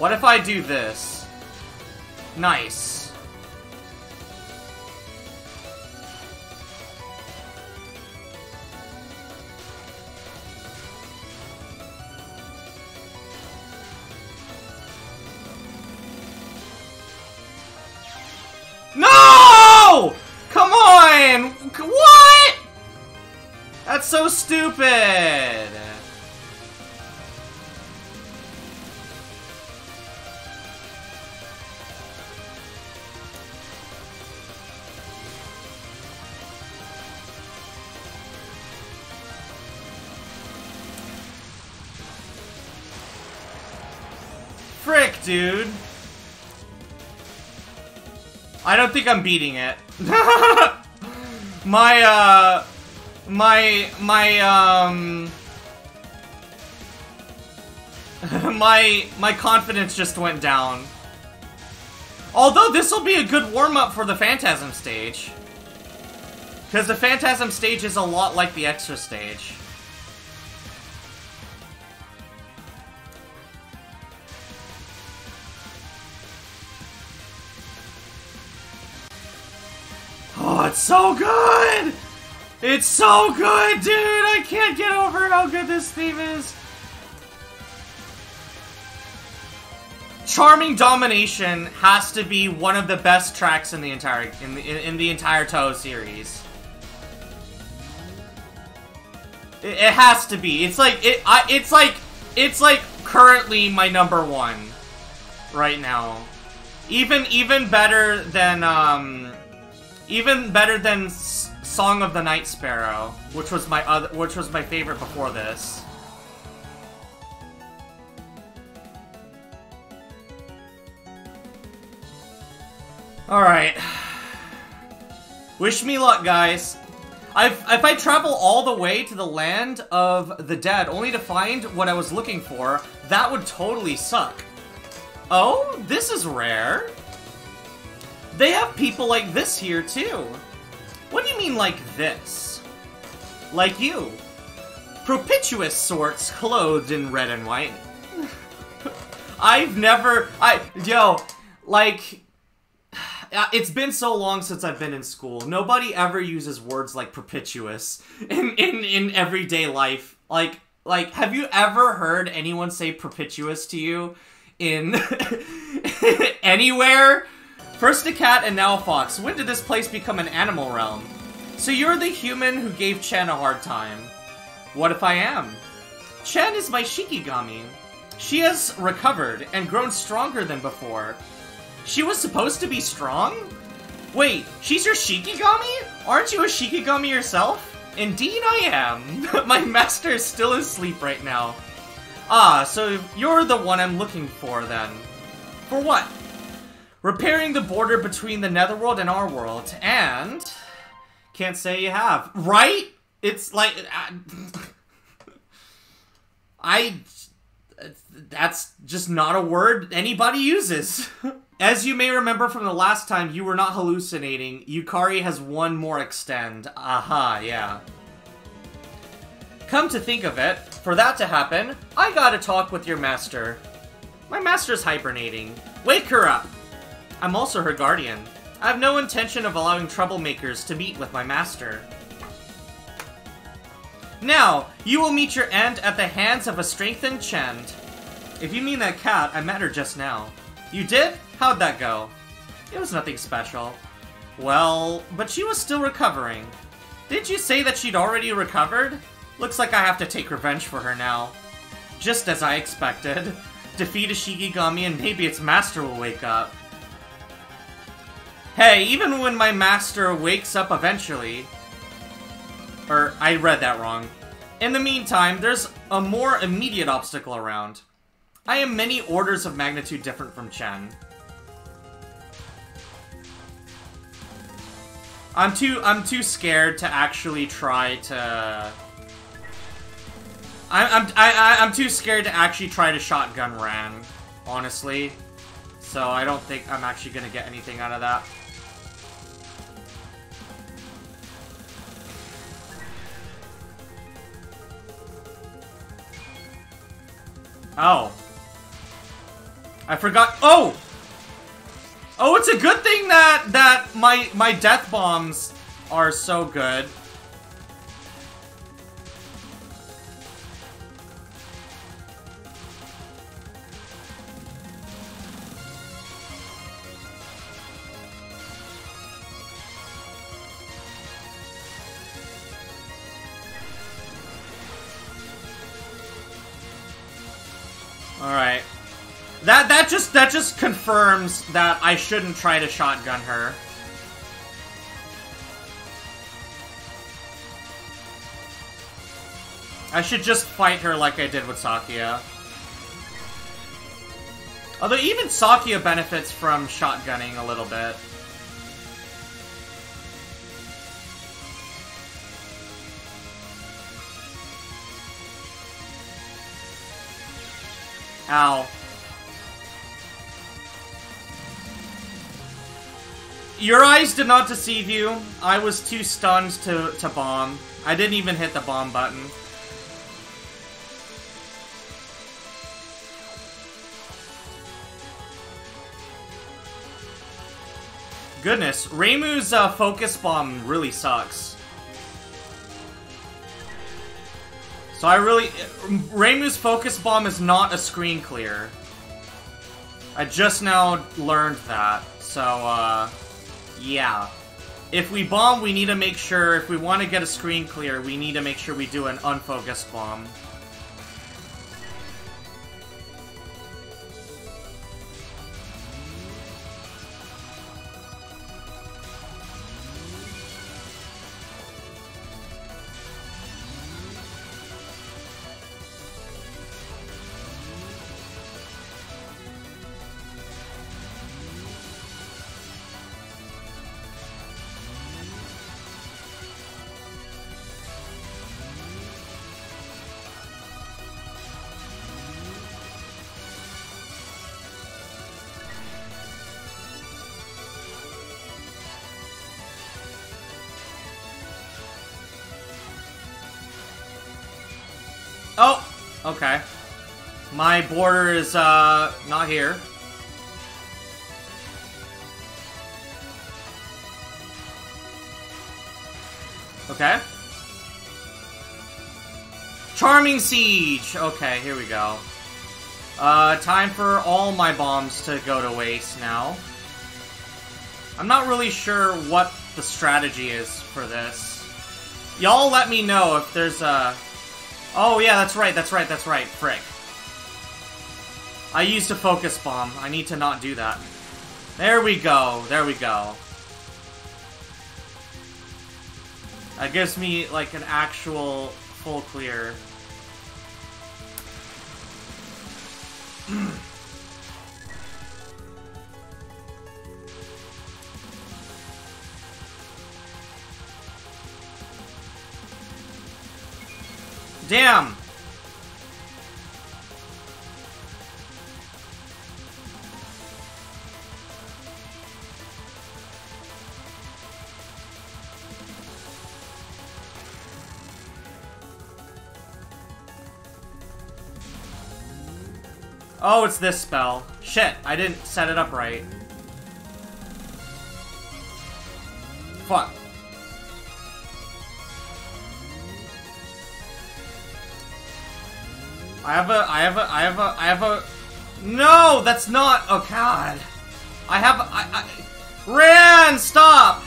Speaker 1: What if I do this? Nice. No! Come on! What? That's so stupid! Dude. I don't think I'm beating it. my, uh... My, my, um... my, my confidence just went down. Although this will be a good warm-up for the Phantasm stage. Because the Phantasm stage is a lot like the Extra stage. So good! It's so good, dude! I can't get over how good this theme is. Charming Domination has to be one of the best tracks in the entire in the, in, the entire Touhou series. It, it, has to be. It's like it. I, it's like it's like currently my number one right now. Even even better than um even better than S Song of the Night Sparrow, which was my other, which was my favorite before this. Alright. Wish me luck, guys. If I travel all the way to the land of the dead only to find what I was looking for, that would totally suck. Oh, this is rare. They have people like this here, too. What do you mean like this? Like you. Propitious sorts clothed in red and white. I've never... I... Yo, like... Uh, it's been so long since I've been in school. Nobody ever uses words like propitious in, in, in everyday life. Like, like, have you ever heard anyone say propitious to you in anywhere? First a cat and now a fox. When did this place become an animal realm? So you're the human who gave Chen a hard time. What if I am? Chen is my Shikigami. She has recovered and grown stronger than before. She was supposed to be strong? Wait, she's your Shikigami? Aren't you a Shikigami yourself? Indeed I am. my master is still asleep right now. Ah, so you're the one I'm looking for then. For what? Repairing the border between the netherworld and our world, and can't say you have. Right? It's like I, uh, I that's just not a word anybody uses. As you may remember from the last time, you were not hallucinating. Yukari has one more extend. Aha, yeah. Come to think of it, for that to happen, I gotta talk with your master. My master's hibernating. Wake her up! I'm also her guardian. I have no intention of allowing troublemakers to meet with my master. Now, you will meet your end at the hands of a strengthened Chen. If you mean that cat, I met her just now. You did? How'd that go? It was nothing special. Well, but she was still recovering. Did you say that she'd already recovered? Looks like I have to take revenge for her now. Just as I expected. Defeat a Shikigami and maybe its master will wake up. Hey, even when my master wakes up eventually... Or, I read that wrong. In the meantime, there's a more immediate obstacle around. I am many orders of magnitude different from Chen. I'm too I'm too scared to actually try to. I'm I'm I, I'm too scared to actually try to shotgun Ran, honestly. So I don't think I'm actually gonna get anything out of that. Oh. I forgot- Oh! Oh, it's a good thing that, that my, my death bombs are so good. That that just that just confirms that I shouldn't try to shotgun her. I should just fight her like I did with Sakuya. Although even Sakuya benefits from shotgunning a little bit. Ow. Your eyes did not deceive you. I was too stunned to, to bomb. I didn't even hit the bomb button. Goodness, Reimu's uh, focus bomb really sucks. So I really... Reimu's focus bomb is not a screen clear. I just now learned that. So, uh... Yeah. If we bomb, we need to make sure... If we want to get a screen clear, we need to make sure we do an unfocused bomb. Okay. My border is, uh, not here. Okay. Charming Siege! Okay, here we go. Uh, time for all my bombs to go to waste now. I'm not really sure what the strategy is for this. Y'all let me know if there's a... Oh, yeah, that's right, that's right, that's right. Frick. I used a focus bomb. I need to not do that. There we go. There we go. That gives me, like, an actual full clear. Damn! Oh, it's this spell. Shit, I didn't set it up right. I have a, I have a, I have a, I have a... No, that's not, oh god. I have, I, I... Ran, stop!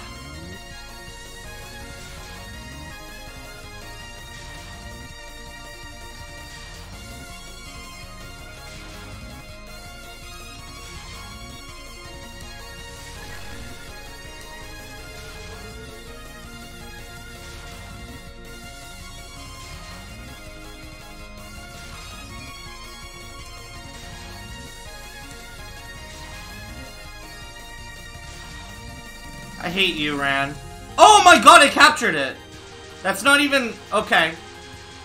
Speaker 1: Hate you, Ran. Oh my god, I captured it! That's not even... Okay.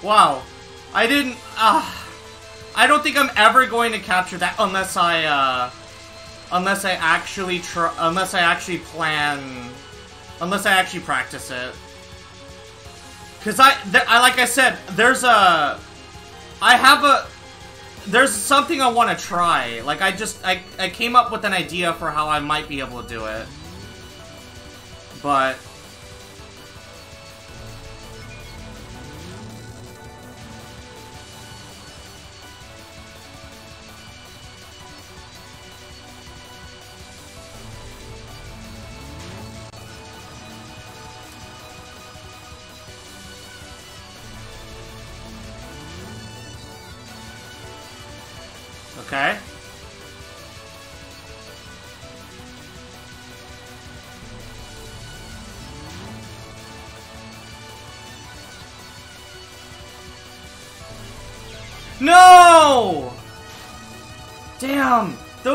Speaker 1: Wow. I didn't... Uh, I don't think I'm ever going to capture that unless I, uh... Unless I actually try... Unless I actually plan... Unless I actually practice it. Because I, I... Like I said, there's a... I have a... There's something I want to try. Like, I just... I, I came up with an idea for how I might be able to do it but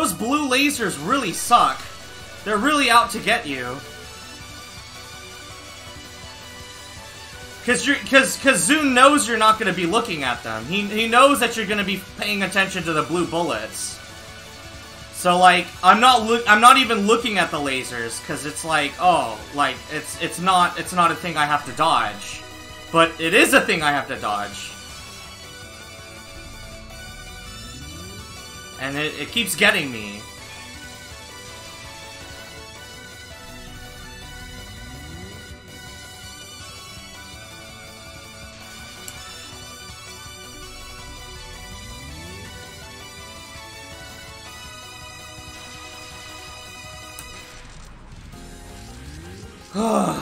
Speaker 1: those blue lasers really suck. They're really out to get you. Cause you're, cause, cause ZUN knows you're not gonna be looking at them. He, he knows that you're gonna be paying attention to the blue bullets. So like, I'm not look, I'm not even looking at the lasers, cause it's like, oh, like, it's, it's not, it's not a thing I have to dodge. But it is a thing I have to dodge. And it, it keeps getting me. okay.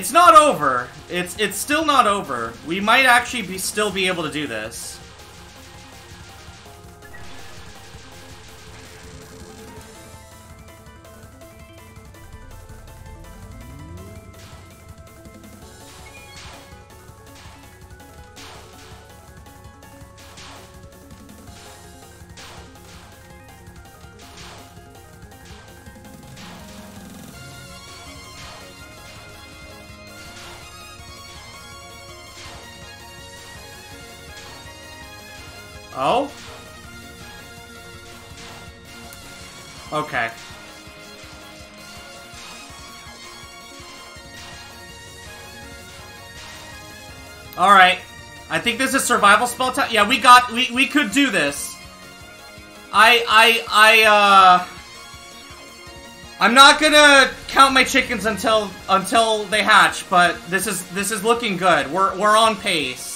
Speaker 1: It's not over. It's it's still not over. We might actually be still be able to do this. Oh? Okay. Alright. I think this is survival spell time. Yeah, we got- we, we could do this. I- I- I, uh... I'm not gonna count my chickens until until they hatch, but this is this is looking good. We're we're on pace.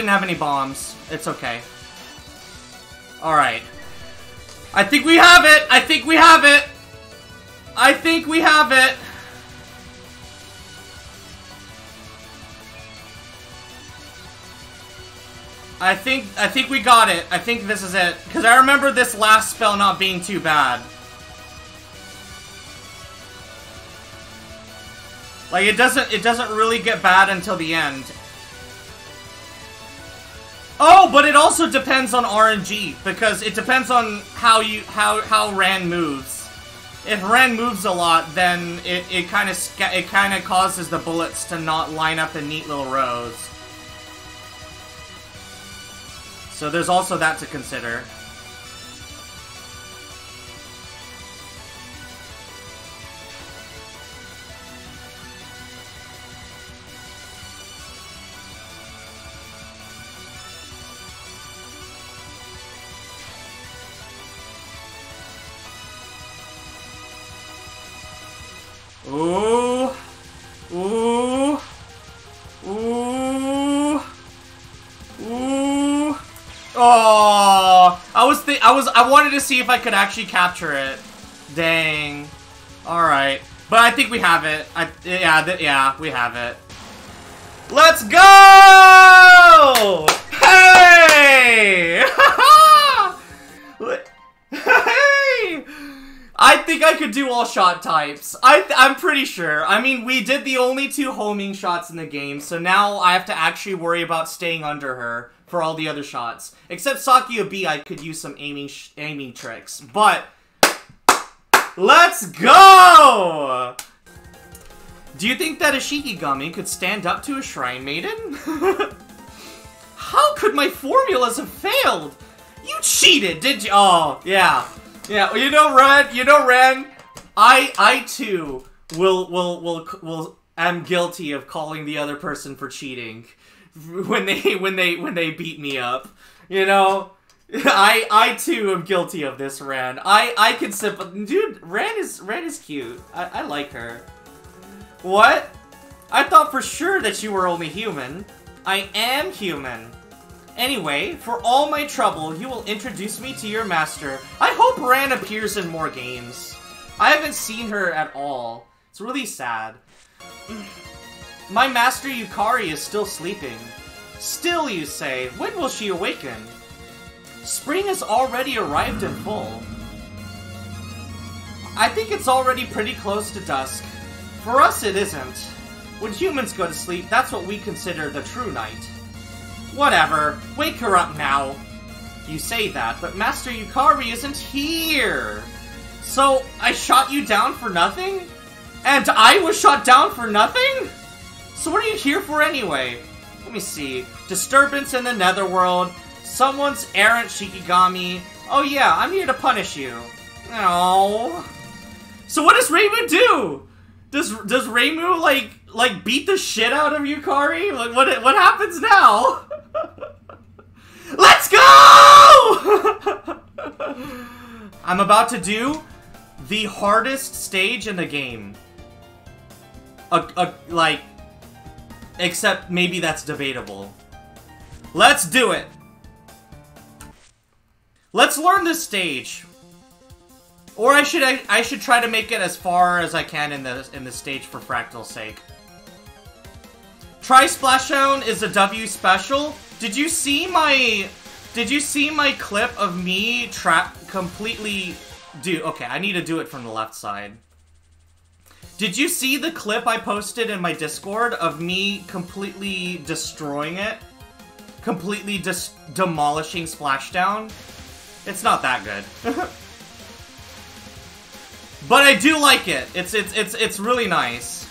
Speaker 1: Didn't have any bombs. It's okay. Alright. I think we have it! I think we have it! I think we have it! I think I think we got it. I think this is it. Because I remember this last spell not being too bad. Like it doesn't it doesn't really get bad until the end. Oh, but it also depends on RNG because it depends on how you how how Ran moves. If Ran moves a lot, then it it kind of it kind of causes the bullets to not line up in neat little rows. So there's also that to consider. I was I wanted to see if I could actually capture it. Dang. All right. But I think we have it. I yeah, yeah, we have it. Let's go! Hey! hey! I think I could do all shot types. I I'm pretty sure. I mean, we did the only two homing shots in the game, so now I have to actually worry about staying under her for all the other shots. Except Sakuya B, I could use some aiming aiming tricks. But let's go! Do you think that a Shikigami could stand up to a Shrine Maiden? How could my formulas have failed? You cheated, did you? Oh, yeah. Yeah, you know, Ran, you know, Ran, I, I too will, will, will, will, am guilty of calling the other person for cheating when they, when they, when they beat me up. You know, I, I too am guilty of this, Ran. I, I can sympathize. Dude, Ran is, Ran is cute. I, I like her. What? I thought for sure that you were only human. I am human. Anyway, for all my trouble, you will introduce me to your master. I hope Ran appears in more games. I haven't seen her at all. It's really sad. My master Yukari is still sleeping. Still, you say, when will she awaken? Spring has already arrived in full. I think it's already pretty close to dusk. For us, it isn't. When humans go to sleep, that's what we consider the true night. Whatever, wake her up now. You say that, but Master Yukari isn't here. So, I shot you down for nothing? And I was shot down for nothing? So what are you here for anyway? Let me see. Disturbance in the Netherworld. Someone's errant Shikigami. Oh yeah, I'm here to punish you. Oh. So what does Reimu do? Does does Reimu like like beat the shit out of Yukari? Like what what happens now? Let's go! I'm about to do the hardest stage in the game. A, a, like, except maybe that's debatable. Let's do it! Let's learn this stage. Or I should I, I should try to make it as far as I can in the in the stage for Fractal's sake. Try Splashdown is a W special. Did you see my did you see my clip of me trap completely do okay, I need to do it from the left side. Did you see the clip I posted in my Discord of me completely destroying it? Completely just demolishing Splashdown? It's not that good. but I do like it. It's it's it's it's really nice.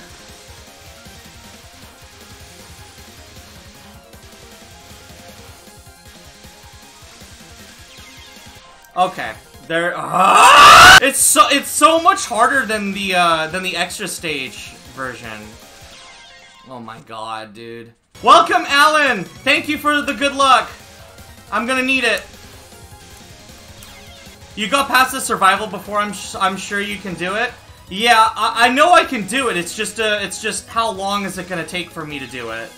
Speaker 1: Okay. There uh, It's so it's so much harder than the uh than the extra stage version. Oh my god, dude. Welcome, Alan! Thank you for the good luck. I'm gonna need it. You got past the survival before. I'm I'm sure you can do it. Yeah, I, I know I can do it. It's just uh, it's just how long is it gonna take for me to do it?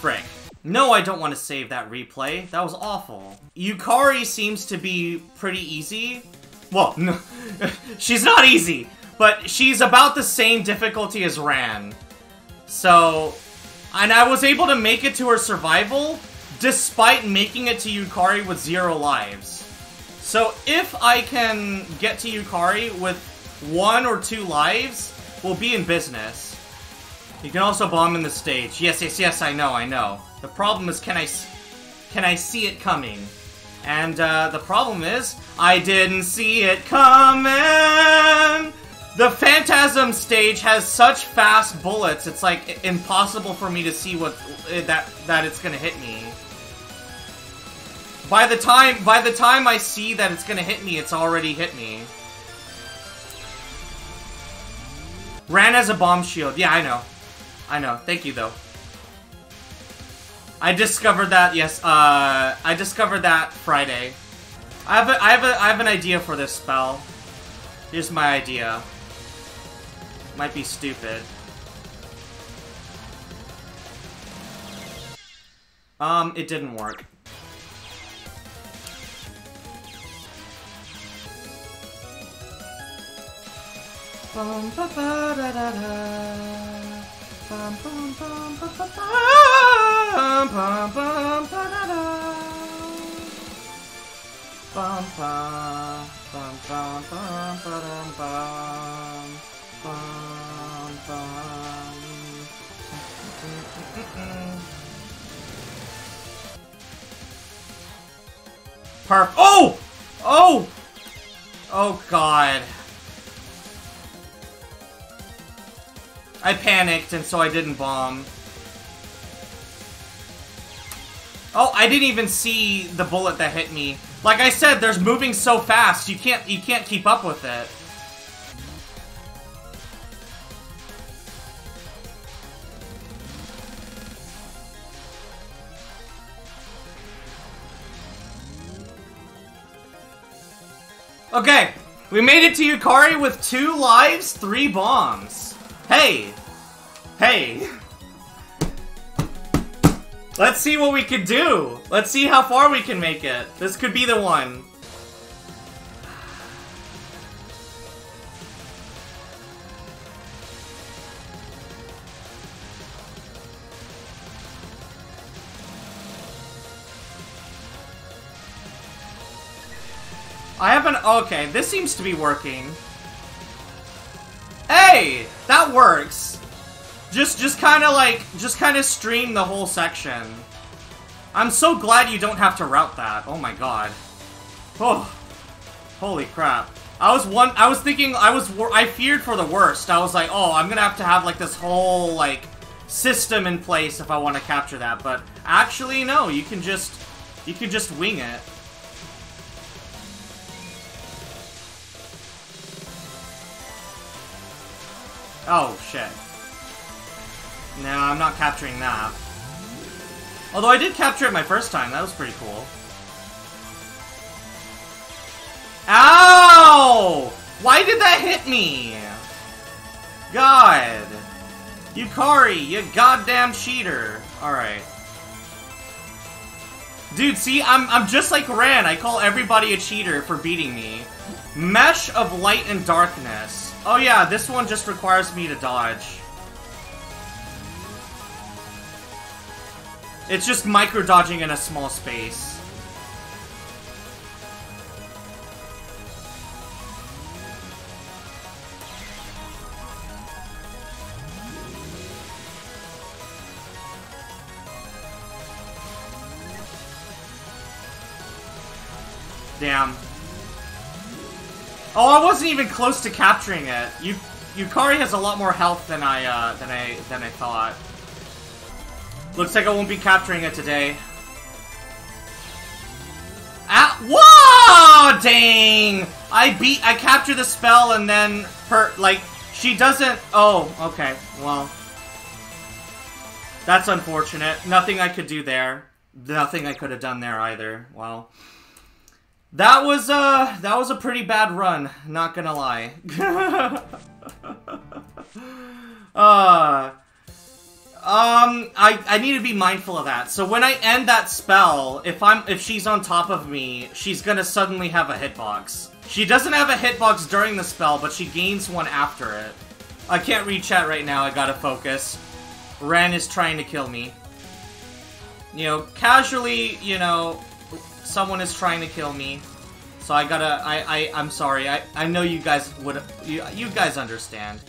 Speaker 1: Frick. No, I don't want to save that replay. That was awful. Yukari seems to be pretty easy. Well, no, she's not easy, but she's about the same difficulty as Ran. So, and I was able to make it to her survival, despite making it to Yukari with zero lives. So if I can get to Yukari with one or two lives, we'll be in business. You can also bomb in the stage. Yes, yes, yes, I know, I know. The problem is, can I, can I see it coming? And uh, the problem is, I didn't see it coming! The Phantasm stage has such fast bullets, it's like impossible for me to see what that that it's gonna hit me. By the time by the time I see that it's gonna hit me, it's already hit me. Ran as a bomb shield. Yeah, I know. I know. Thank you, though. I discovered that, yes, uh, I discovered that Friday. I have a, I have a, I have an idea for this spell. Here's my idea. Might be stupid. Um, it didn't work. Bum, ba, ba, da, da, da. Perf- Oh! Oh! Oh god. I panicked, and so I didn't bomb. Oh, I didn't even see the bullet that hit me. Like I said, there's moving so fast, you can't you can't keep up with it. Okay, we made it to Yukari with two lives, three bombs. Hey! Hey! Let's see what we can do! Let's see how far we can make it. This could be the one. I haven't- okay, this seems to be working. Hey! That works! Just, just kinda like, just kinda stream the whole section. I'm so glad you don't have to route that. Oh my god. Oh. Holy crap. I was one, I was thinking, I was, I feared for the worst. I was like, oh, I'm gonna have to have like this whole, like, system in place if I want to capture that. But actually, no, you can just, you can just wing it. Oh, shit. No, I'm not capturing that. Although I did capture it my first time, that was pretty cool. Ow! Why did that hit me? God. Yukari, you goddamn cheater. Alright. Dude, see, I'm, I'm just like Ran. I call everybody a cheater for beating me. Mesh of Light and Darkness. Oh yeah, this one just requires me to dodge. It's just micro-dodging in a small space. Damn. Oh, I wasn't even close to capturing it. You Yukari has a lot more health than I uh, than I than I thought. Looks like I won't be capturing it today. Ah, whoa! Dang! I beat, I capture the spell and then her, like, she doesn't, oh, okay, well. That's unfortunate. Nothing I could do there. Nothing I could have done there either. Well. That was, uh, that was a pretty bad run, not gonna lie. uh, um, I, I need to be mindful of that. So when I end that spell, if I'm if she's on top of me, she's gonna suddenly have a hitbox. She doesn't have a hitbox during the spell, but she gains one after it. I can't read chat right now, I gotta focus. Ren is trying to kill me. You know, casually, you know, someone is trying to kill me. So I gotta, I, I, I'm sorry. I, I know you guys would, you, you guys understand.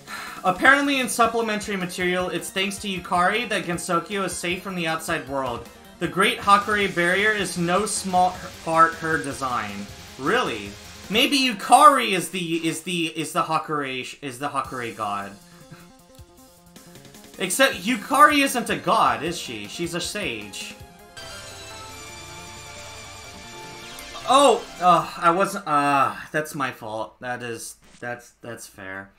Speaker 1: Apparently in supplementary material, it's thanks to Yukari that Gensokyo is safe from the outside world. The Great Hakurei Barrier is no small part her design. Really? Maybe Yukari is the is the is the Hakurei is the Hakurei god. Except Yukari isn't a god, is she? She's a sage. Oh, uh, I wasn't. Ah, uh, that's my fault. That is that's that's fair.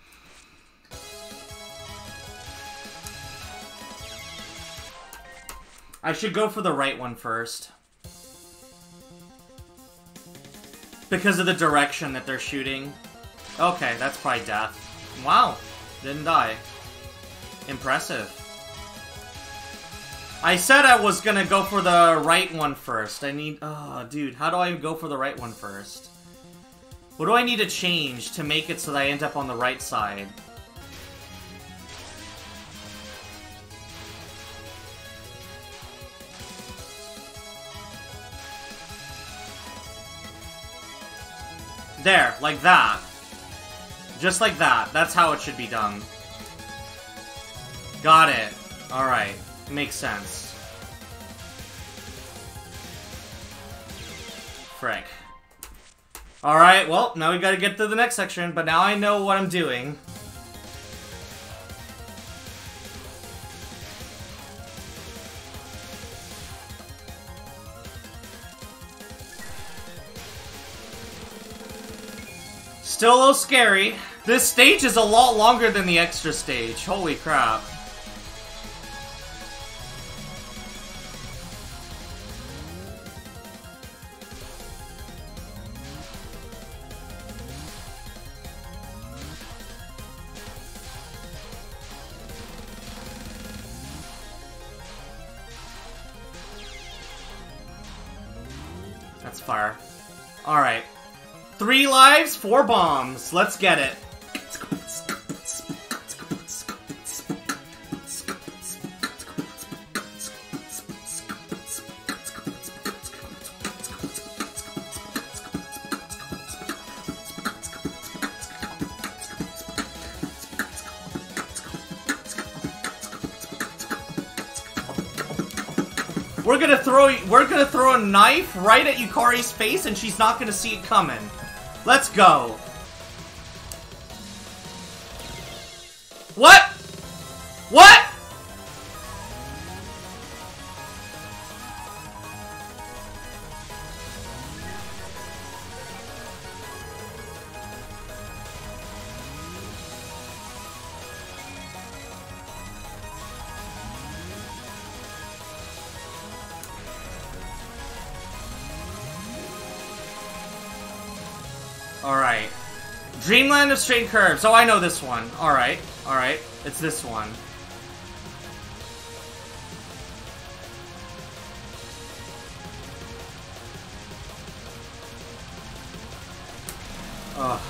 Speaker 1: I should go for the right one first. Because of the direction that they're shooting. Okay, that's probably death. Wow, didn't die. Impressive. I said I was gonna go for the right one first. I need... Oh, dude, how do I go for the right one first? What do I need to change to make it so that I end up on the right side? There, like that. Just like that. That's how it should be done. Got it. Alright. Makes sense. Frick. Alright, well, now we gotta get to the next section, but now I know what I'm doing. Still a little scary. This stage is a lot longer than the extra stage. Holy crap. Alright. Three lives, four bombs. Let's get it. Gonna throw we're gonna throw a knife right at Yukari's face and she's not gonna see it coming. Let's go. What? What? Dreamland of Straight Curves. Oh, I know this one. Alright, alright. It's this one. Ugh.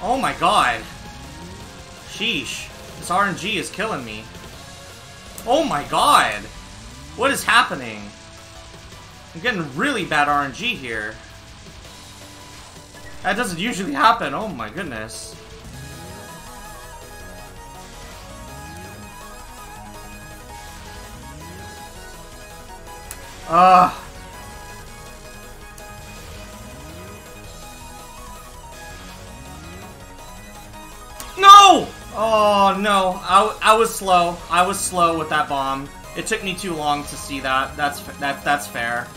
Speaker 1: Oh my god. Sheesh. This RNG is killing me. Oh my god! What is happening? I'm getting really bad RNG here. That doesn't usually happen, oh my goodness. Ugh. No! Oh, no. I, I was slow. I was slow with that bomb. It took me too long to see that. That's that that's fair.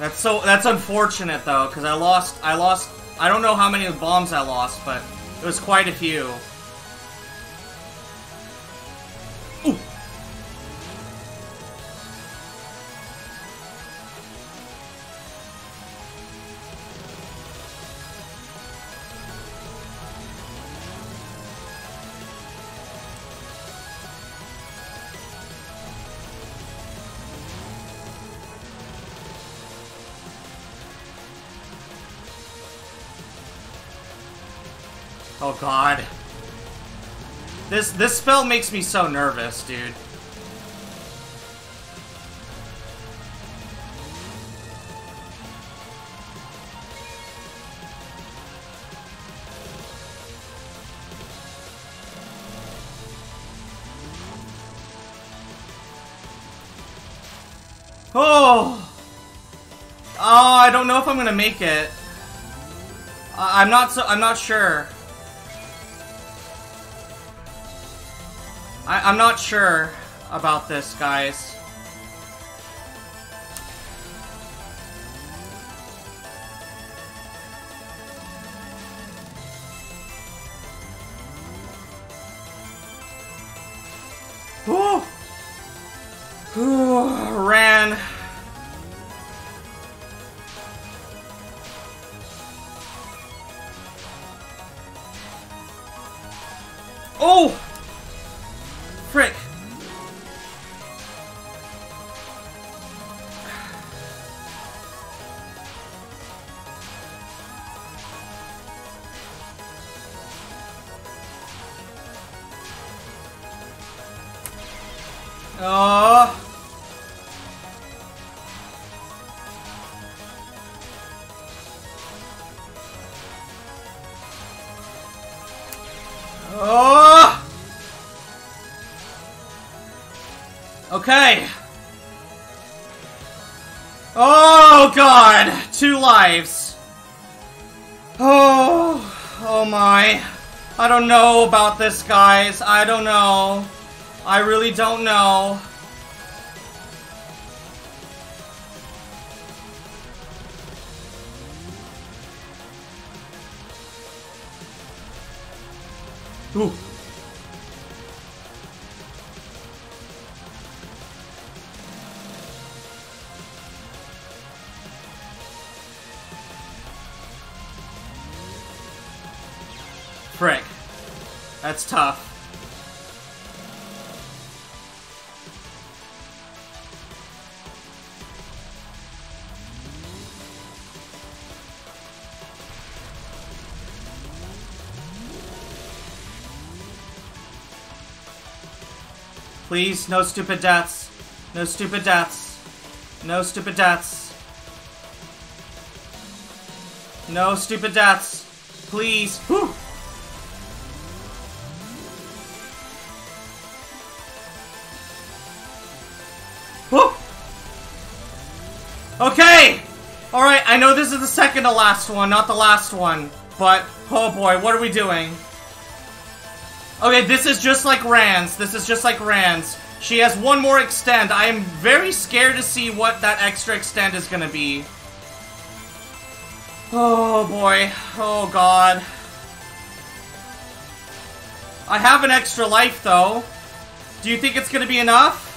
Speaker 1: That's so that's unfortunate though, because I lost I lost I don't know how many bombs I lost, but it was quite a few. This this spell makes me so nervous, dude. Oh! Oh, I don't know if I'm gonna make it. I'm not so- I'm not sure. I I'm not sure about this, guys. Okay. Oh god, two lives. Oh, oh my. I don't know about this, guys. I don't know. I really don't know. Ooh. That's tough. Please, no stupid deaths. No stupid deaths. No stupid deaths. No stupid deaths. Please. Whew. I know this is the second to last one, not the last one. But, oh boy, what are we doing? Okay, this is just like Ran's. This is just like Ran's. She has one more extend. I am very scared to see what that extra extend is gonna be. Oh boy. Oh god. I have an extra life though. Do you think it's gonna be enough?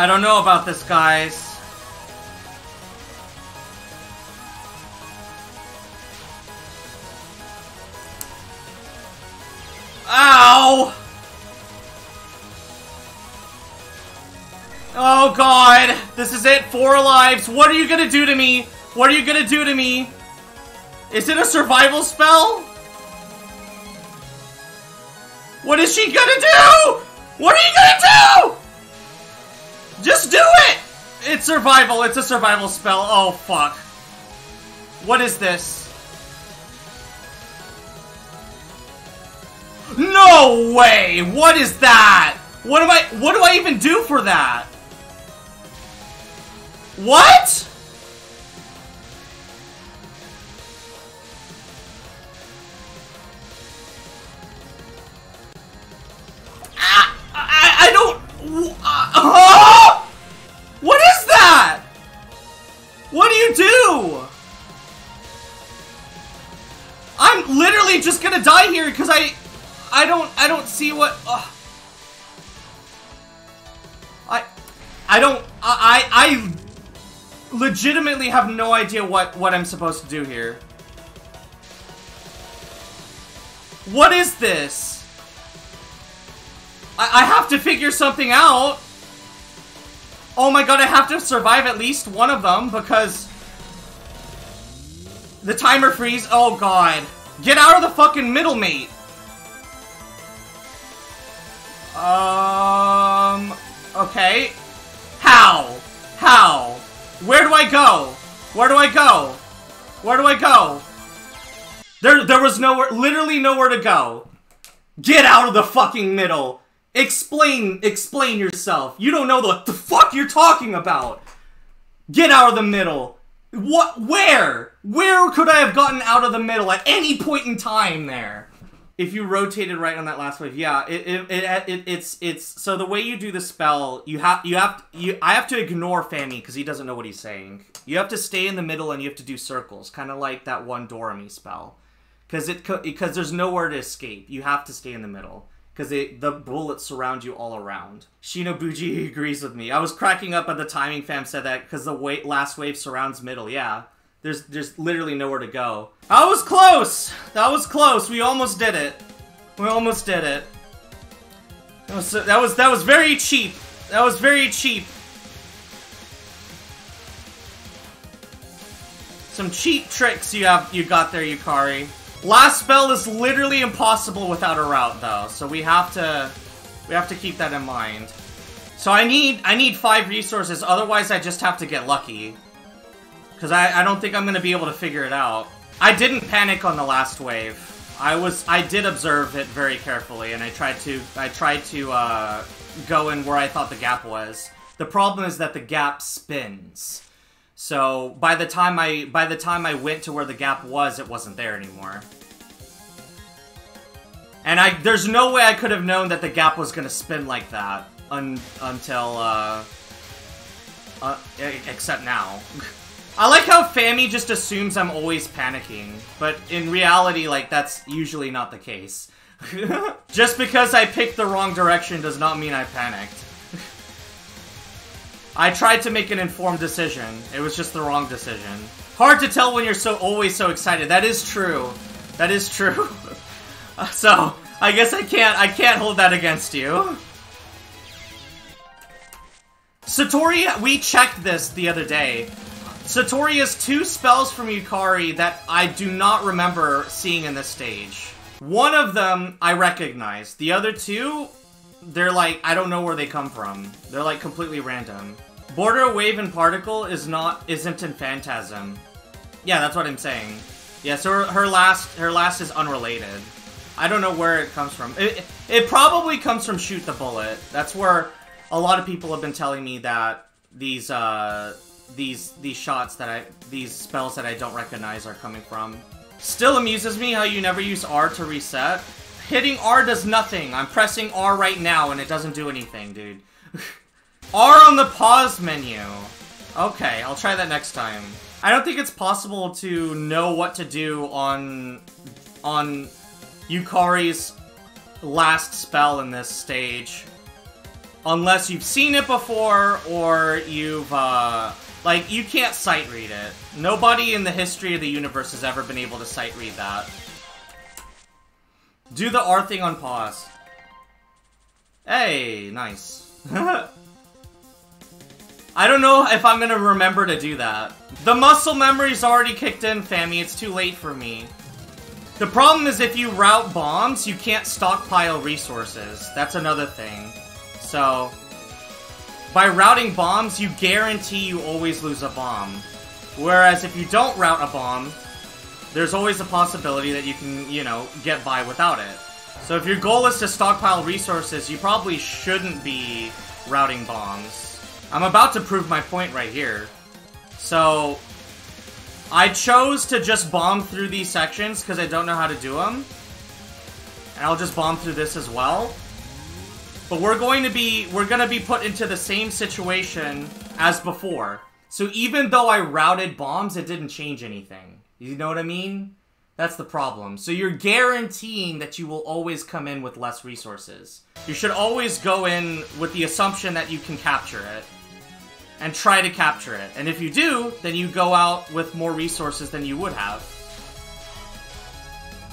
Speaker 1: I don't know about this, guys. Ow! Oh god! This is it, four lives. What are you gonna do to me? What are you gonna do to me? Is it a survival spell? What is she gonna do? What are you gonna do? Just do it! It's survival. It's a survival spell. Oh, fuck. What is this? No way! What is that? What am I- what do I even do for that? What? Gonna die here because I... I don't... I don't see what... I... I don't... I... I legitimately have no idea what, what I'm supposed to do here. What is this? I, I have to figure something out. Oh my god, I have to survive at least one of them because... The timer freeze. Oh god. Get out of the fucking middle, mate. Um... Okay. How? How? Where do I go? Where do I go? Where do I go? There, there was nowhere, literally nowhere to go. Get out of the fucking middle. Explain, explain yourself. You don't know what the fuck you're talking about. Get out of the middle. What, where? Where could I have gotten out of the middle at any point in time there? If you rotated right on that last wave, yeah, it, it, it, it it's it's so the way you do the spell, you have you have you I have to ignore Fammy because he doesn't know what he's saying. You have to stay in the middle and you have to do circles, kind of like that one Doremy spell, because it because there's nowhere to escape. You have to stay in the middle because the bullets surround you all around. Shinobuji agrees with me. I was cracking up at the timing fam said that because the last wave surrounds middle. Yeah, there's there's literally nowhere to go. That was close. That was close. We almost did it. We almost did it. That was that was that was very cheap. That was very cheap. Some cheap tricks you have you got there, Yukari. Last spell is literally impossible without a route though, so we have to we have to keep that in mind. So I need I need five resources, otherwise I just have to get lucky. Cause I, I don't think I'm gonna be able to figure it out. I didn't panic on the last wave. I was I did observe it very carefully and I tried to I tried to uh, go in where I thought the gap was. The problem is that the gap spins. So by the time I by the time I went to where the gap was, it wasn't there anymore. And I there's no way I could have known that the gap was gonna spin like that un, until uh, uh except now. I like how Fammy just assumes I'm always panicking, but in reality, like, that's usually not the case. just because I picked the wrong direction does not mean I panicked. I tried to make an informed decision. It was just the wrong decision. Hard to tell when you're so always so excited. That is true. That is true. so, I guess I can't I can't hold that against you. Satori, we checked this the other day. Satori has two spells from Yukari that I do not remember seeing in this stage. One of them I recognize. The other two, they're like, I don't know where they come from. They're like completely random. Border Wave and Particle is not, isn't in Phantasm. Yeah, that's what I'm saying. Yeah, so her, her last, her last is unrelated. I don't know where it comes from. It, it probably comes from Shoot the Bullet. That's where a lot of people have been telling me that these, uh, these these shots that I these spells that I don't recognize are coming from. Still amuses me how you never use R to reset. Hitting R does nothing. I'm pressing R right now and it doesn't do anything, dude. R on the pause menu. Okay, I'll try that next time. I don't think it's possible to know what to do on on Yukari's last spell in this stage. Unless you've seen it before, or you've, uh... Like, you can't sight read it. Nobody in the history of the universe has ever been able to sight read that. Do the R thing on pause. Hey, nice. I don't know if I'm gonna remember to do that. The muscle memory's already kicked in, Fammy. It's too late for me. The problem is if you route bombs, you can't stockpile resources. That's another thing. So, by routing bombs, you guarantee you always lose a bomb. Whereas if you don't route a bomb, there's always a possibility that you can, you know, get by without it. So if your goal is to stockpile resources, you probably shouldn't be routing bombs. I'm about to prove my point right here. So, I chose to just bomb through these sections because I don't know how to do them. And I'll just bomb through this as well. But we're going to be, we're going to be put into the same situation as before. So even though I routed bombs, it didn't change anything. You know what I mean? That's the problem. So you're guaranteeing that you will always come in with less resources. You should always go in with the assumption that you can capture it and try to capture it. And if you do, then you go out with more resources than you would have.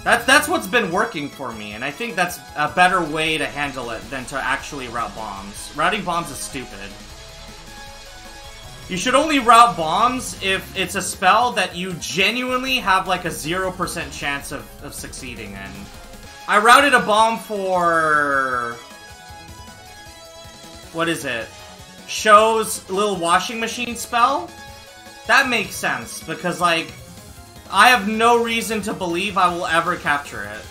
Speaker 1: That's, that's what's been working for me, and I think that's a better way to handle it than to actually route bombs. Routing bombs is stupid. You should only route bombs if it's a spell that you genuinely have like a 0% chance of, of succeeding in. I routed a bomb for... What is it? Show's little washing machine spell, that makes sense, because, like, I have no reason to believe I will ever capture it.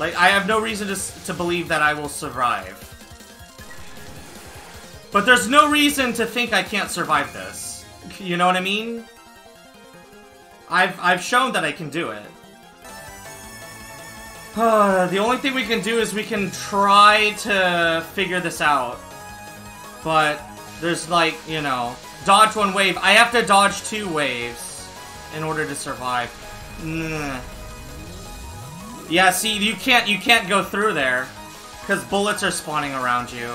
Speaker 1: Like, I have no reason to, to believe that I will survive. But there's no reason to think I can't survive this. You know what I mean? I've, I've shown that I can do it. the only thing we can do is we can try to figure this out. But there's like, you know, dodge one wave. I have to dodge two waves in order to survive. Yeah, see, you can't you can't go through there because bullets are spawning around you.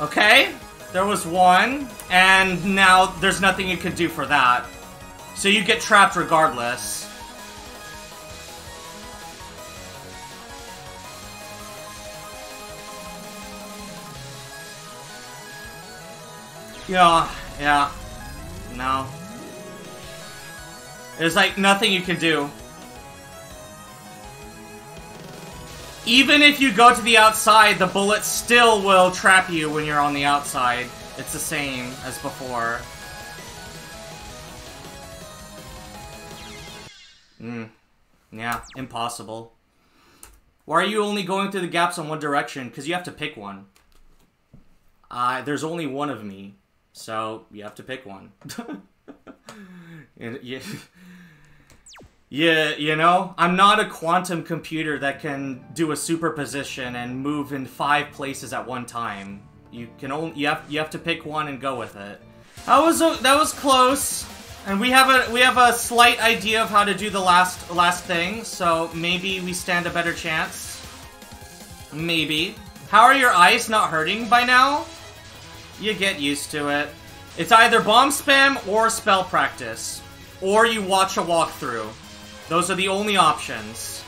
Speaker 1: Okay. There was one, and now there's nothing you can do for that. So you get trapped regardless. Yeah, yeah. No. There's like nothing you can do. Even if you go to the outside, the bullet still will trap you when you're on the outside. It's the same as before. Hmm. Yeah, impossible. Why are you only going through the gaps in one direction? Because you have to pick one. Uh, there's only one of me, so you have to pick one. yeah. Yeah, you know, I'm not a quantum computer that can do a superposition and move in five places at one time. You can only you have you have to pick one and go with it. That was a, that was close, and we have a we have a slight idea of how to do the last last thing. So maybe we stand a better chance. Maybe. How are your eyes not hurting by now? You get used to it. It's either bomb spam or spell practice, or you watch a walkthrough. Those are the only options.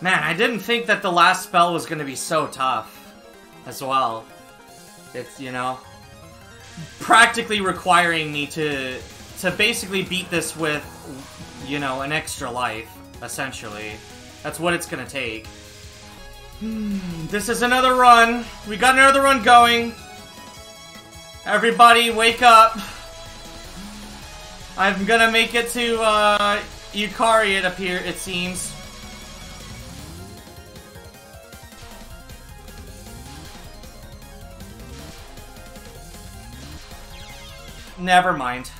Speaker 1: Man, I didn't think that the last spell was going to be so tough as well. It's, you know, practically requiring me to to basically beat this with, you know, an extra life, essentially. That's what it's going to take. this is another run. We got another run going. Everybody, wake up. I'm gonna make it to, uh, Yukari, it appear it seems. Never mind.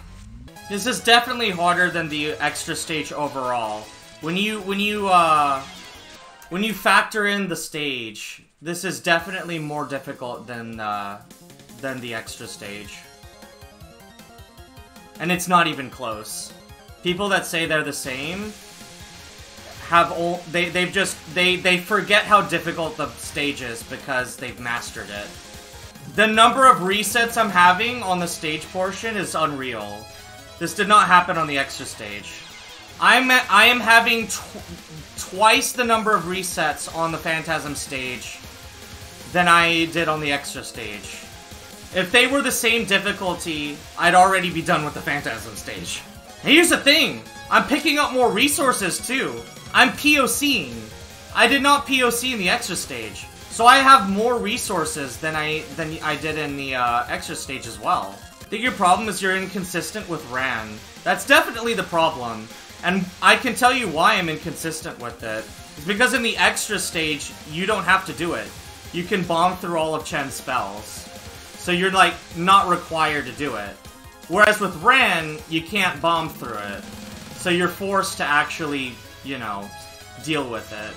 Speaker 1: This is definitely harder than the extra stage overall. When you when you uh when you factor in the stage, this is definitely more difficult than uh than the extra stage. And it's not even close. People that say they're the same have all they they've just they they forget how difficult the stage is because they've mastered it. The number of resets I'm having on the stage portion is unreal. This did not happen on the extra stage. I'm I am having tw twice the number of resets on the Phantasm stage than I did on the extra stage. If they were the same difficulty, I'd already be done with the Phantasm stage. Here's the thing, I'm picking up more resources too. I'm POCing. I did not POC in the extra stage. So I have more resources than I than I did in the uh, extra stage as well. I think your problem is you're inconsistent with Ran. That's definitely the problem. And I can tell you why I'm inconsistent with it. It's because in the extra stage, you don't have to do it. You can bomb through all of Chen's spells. So you're, like, not required to do it. Whereas with Ran, you can't bomb through it. So you're forced to actually, you know, deal with it.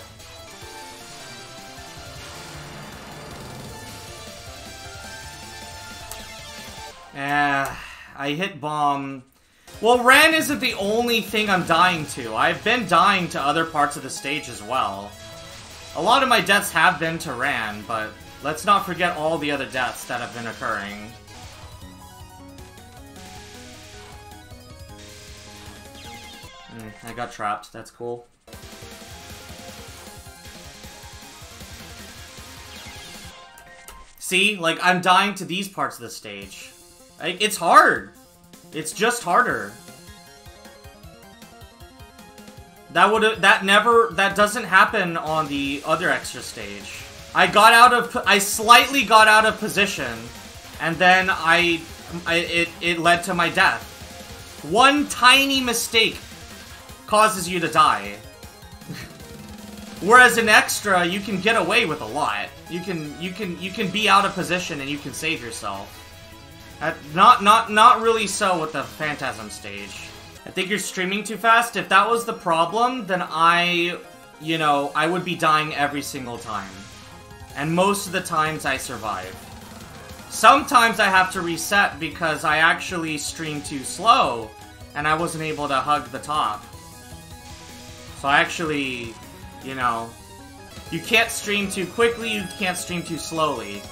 Speaker 1: Eh, I hit bomb. Well, Ran isn't the only thing I'm dying to. I've been dying to other parts of the stage as well. A lot of my deaths have been to Ran, but let's not forget all the other deaths that have been occurring. I got trapped. That's cool. See? Like, I'm dying to these parts of the stage. Like, it's hard. It's just harder. That would that never that doesn't happen on the other extra stage. I got out of I slightly got out of position, and then I, I it it led to my death. One tiny mistake causes you to die. Whereas in extra, you can get away with a lot. You can you can you can be out of position and you can save yourself. Uh, not, not, not really so with the Phantasm stage. I think you're streaming too fast. If that was the problem, then I, you know, I would be dying every single time. And most of the times I survive. Sometimes I have to reset because I actually stream too slow, and I wasn't able to hug the top. So I actually, you know, you can't stream too quickly, you can't stream too slowly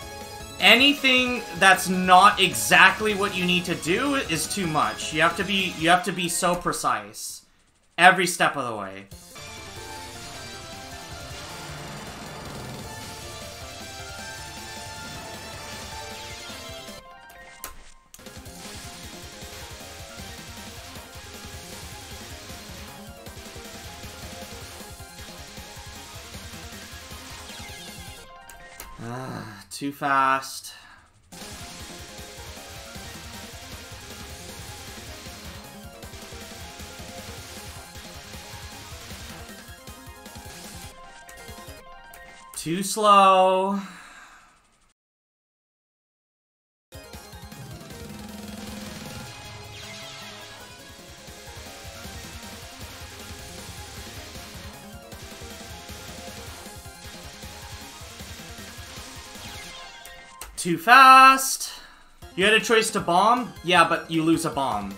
Speaker 1: anything that's not exactly what you need to do is too much. You have to be you have to be so precise every step of the way. Ah, too fast. Too slow. Too fast. You had a choice to bomb? Yeah, but you lose a bomb.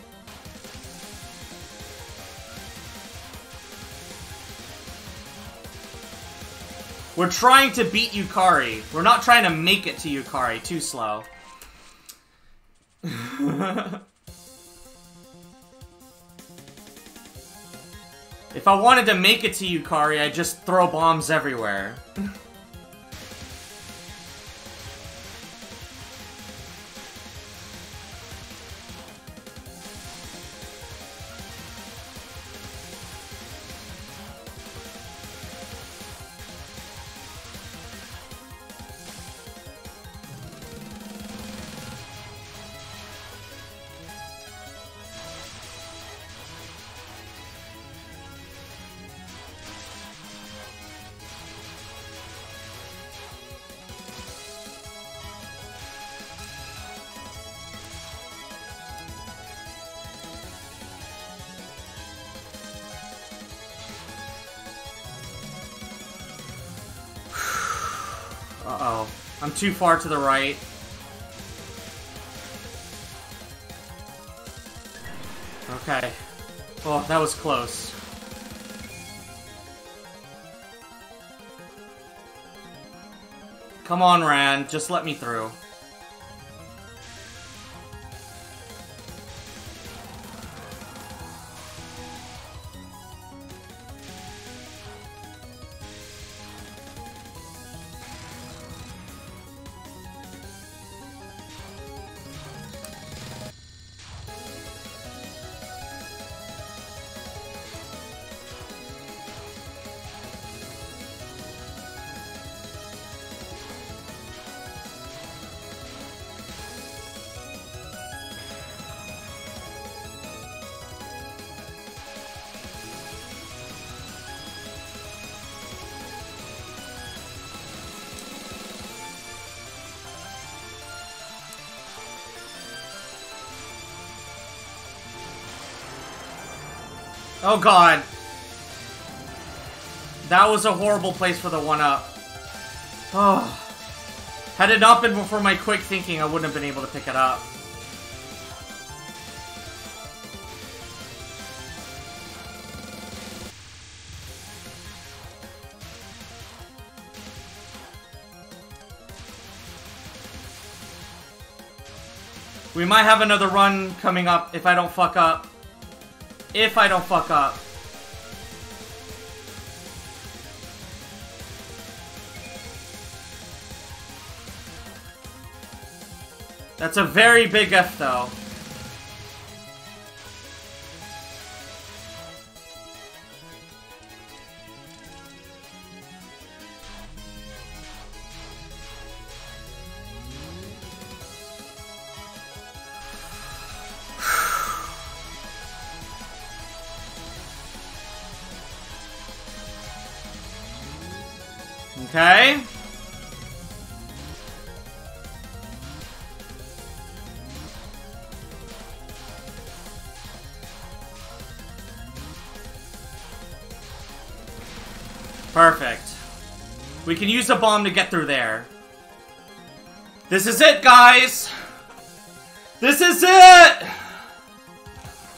Speaker 1: We're trying to beat Yukari. We're not trying to make it to Yukari. Too slow. if I wanted to make it to Yukari, I'd just throw bombs everywhere. too far to the right. Okay. Oh, that was close. Come on, Ran. Just let me through. Oh god. That was a horrible place for the one-up. Oh. Had it not been for my quick thinking, I wouldn't have been able to pick it up. We might have another run coming up if I don't fuck up. If I don't fuck up. That's a very big F, though. We can use a bomb to get through there. This is it, guys! This is it!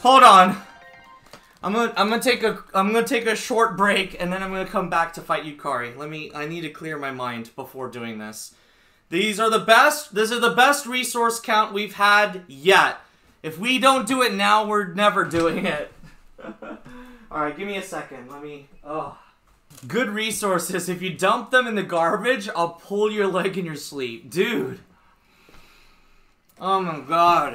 Speaker 1: Hold on. I'm gonna I'm gonna take a I'm gonna take a short break and then I'm gonna come back to fight Yukari. Let me I need to clear my mind before doing this. These are the best this is the best resource count we've had yet. If we don't do it now, we're never doing it. Alright, give me a second. Let me oh good resources. If you dump them in the garbage, I'll pull your leg in your sleep. Dude. Oh my god.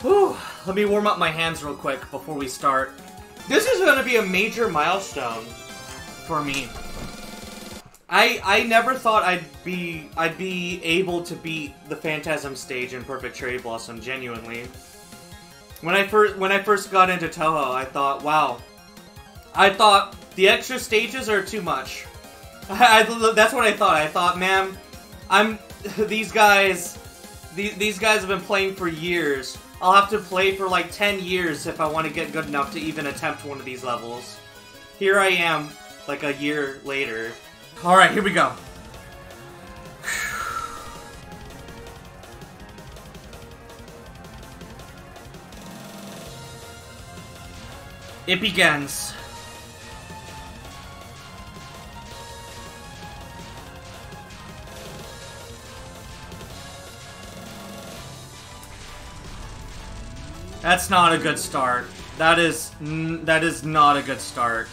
Speaker 1: Whew. Let me warm up my hands real quick before we start. This is going to be a major milestone for me. I I never thought I'd be I'd be able to beat the Phantasm stage in Perfect Cherry Blossom genuinely. When I first when I first got into Touhou, I thought, wow. I thought the extra stages are too much. I, that's what I thought. I thought, man, I'm these guys these, these guys have been playing for years. I'll have to play for like 10 years if I want to get good enough to even attempt one of these levels. Here I am, like a year later. Alright, here we go. It begins. That's not a good start. That is that is not a good start.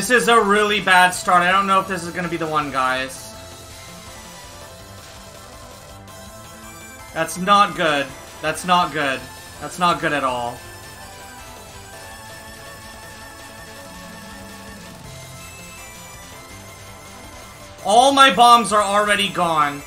Speaker 1: This is a really bad start. I don't know if this is going to be the one, guys. That's not good. That's not good. That's not good at all. All my bombs are already gone.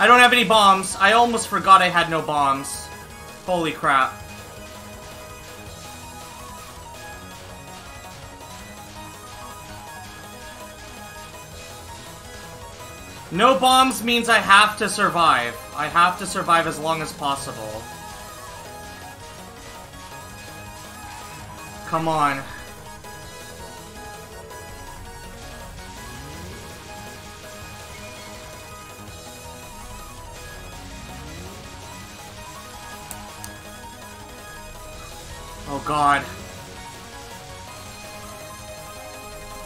Speaker 1: I don't have any bombs. I almost forgot I had no bombs. Holy crap. No bombs means I have to survive. I have to survive as long as possible. Come on. Oh god.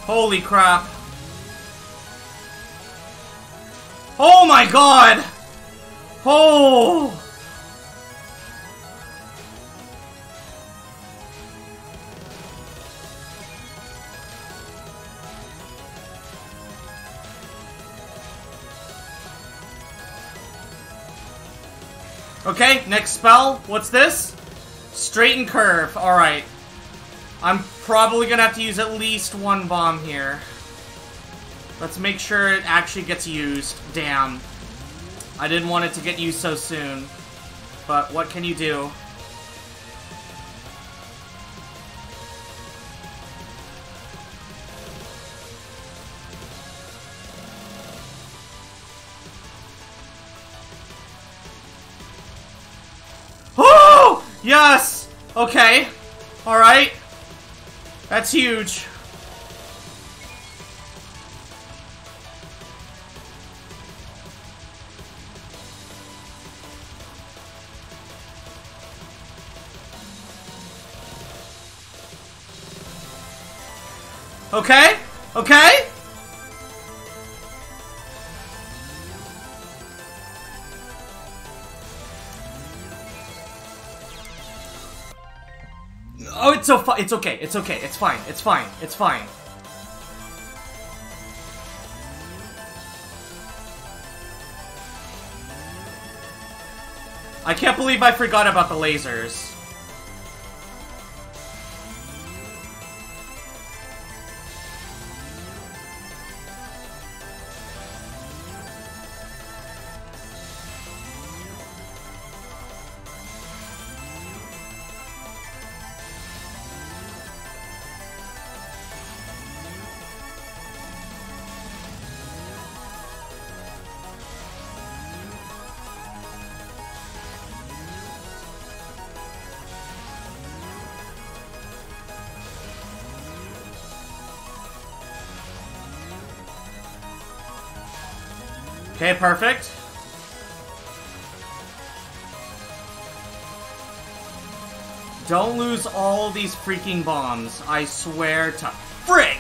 Speaker 1: Holy crap. Oh my god! Oh! Okay, next spell. What's this? Straight and curve. Alright. I'm probably gonna have to use at least one bomb here. Let's make sure it actually gets used. Damn. I didn't want it to get used so soon. But what can you do? Yes! Okay. Alright. That's huge. Okay? Okay? It's so. It's okay. It's okay. It's fine. It's fine. It's fine. I can't believe I forgot about the lasers. Okay, perfect. Don't lose all these freaking bombs. I swear to frick!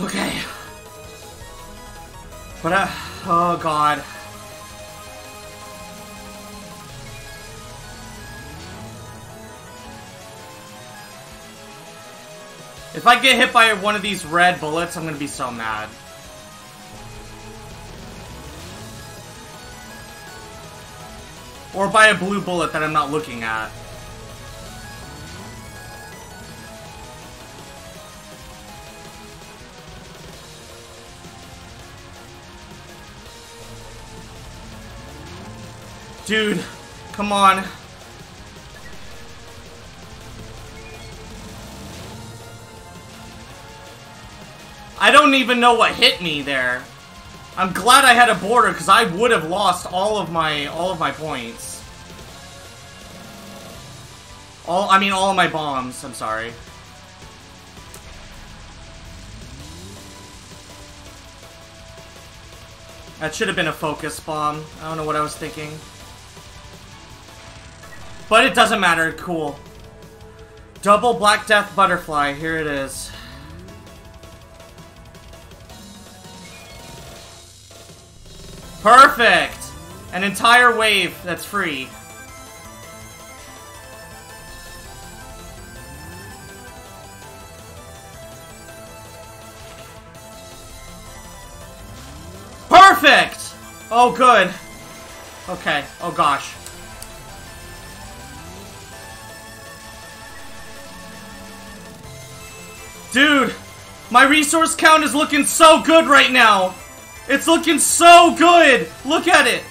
Speaker 1: Okay. But, uh, oh god. I get hit by one of these red bullets, I'm gonna be so mad. Or by a blue bullet that I'm not looking at. Dude, come on. I don't even know what hit me there. I'm glad I had a border because I would have lost all of my all of my points. All I mean all of my bombs, I'm sorry. That should have been a focus bomb. I don't know what I was thinking. But it doesn't matter, cool. Double Black Death Butterfly, here it is. Perfect! An entire wave that's free. Perfect! Oh, good. Okay. Oh, gosh. Dude! My resource count is looking so good right now! It's looking so good. Look at it.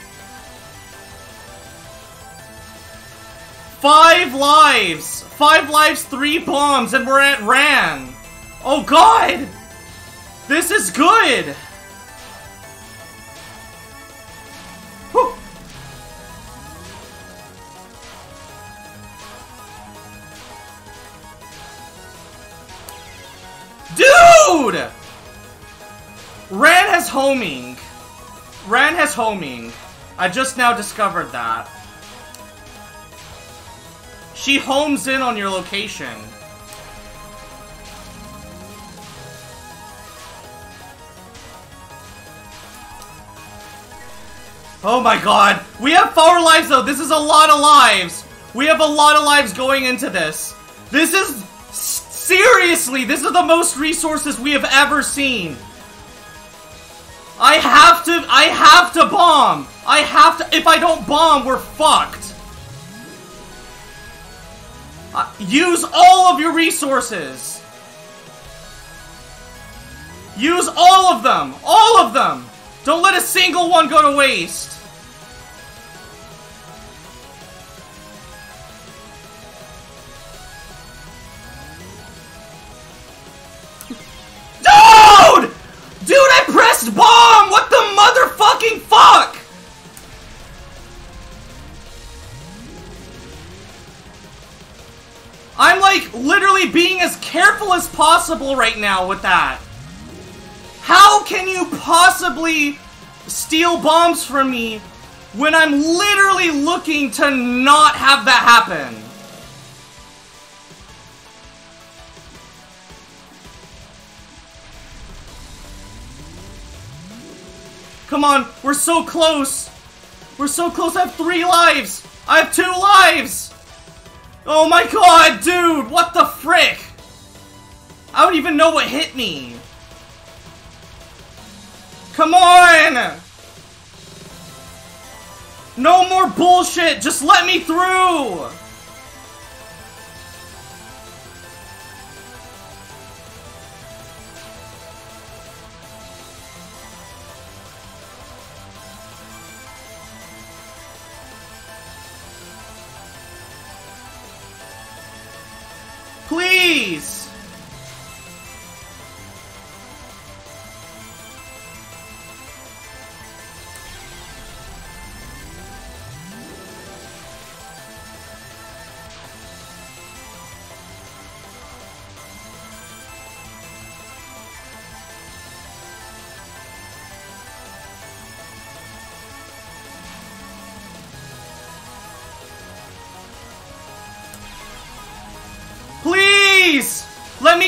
Speaker 1: Five lives. Five lives, three bombs, and we're at Ran. Oh god! This is good! Homing. Ran has homing. I just now discovered that. She homes in on your location. Oh my god. We have four lives though. This is a lot of lives. We have a lot of lives going into this. This is... Seriously, this is the most resources we have ever seen. I have to... I have to bomb. I have to... If I don't bomb, we're fucked. Uh, use all of your resources. Use all of them. All of them. Don't let a single one go to waste! Careful as possible right now with that. How can you possibly steal bombs from me when I'm literally looking to not have that happen? Come on, we're so close. We're so close. I have three lives. I have two lives. Oh my god, dude, what the frick? I don't even know what hit me. Come on! No more bullshit! Just let me through!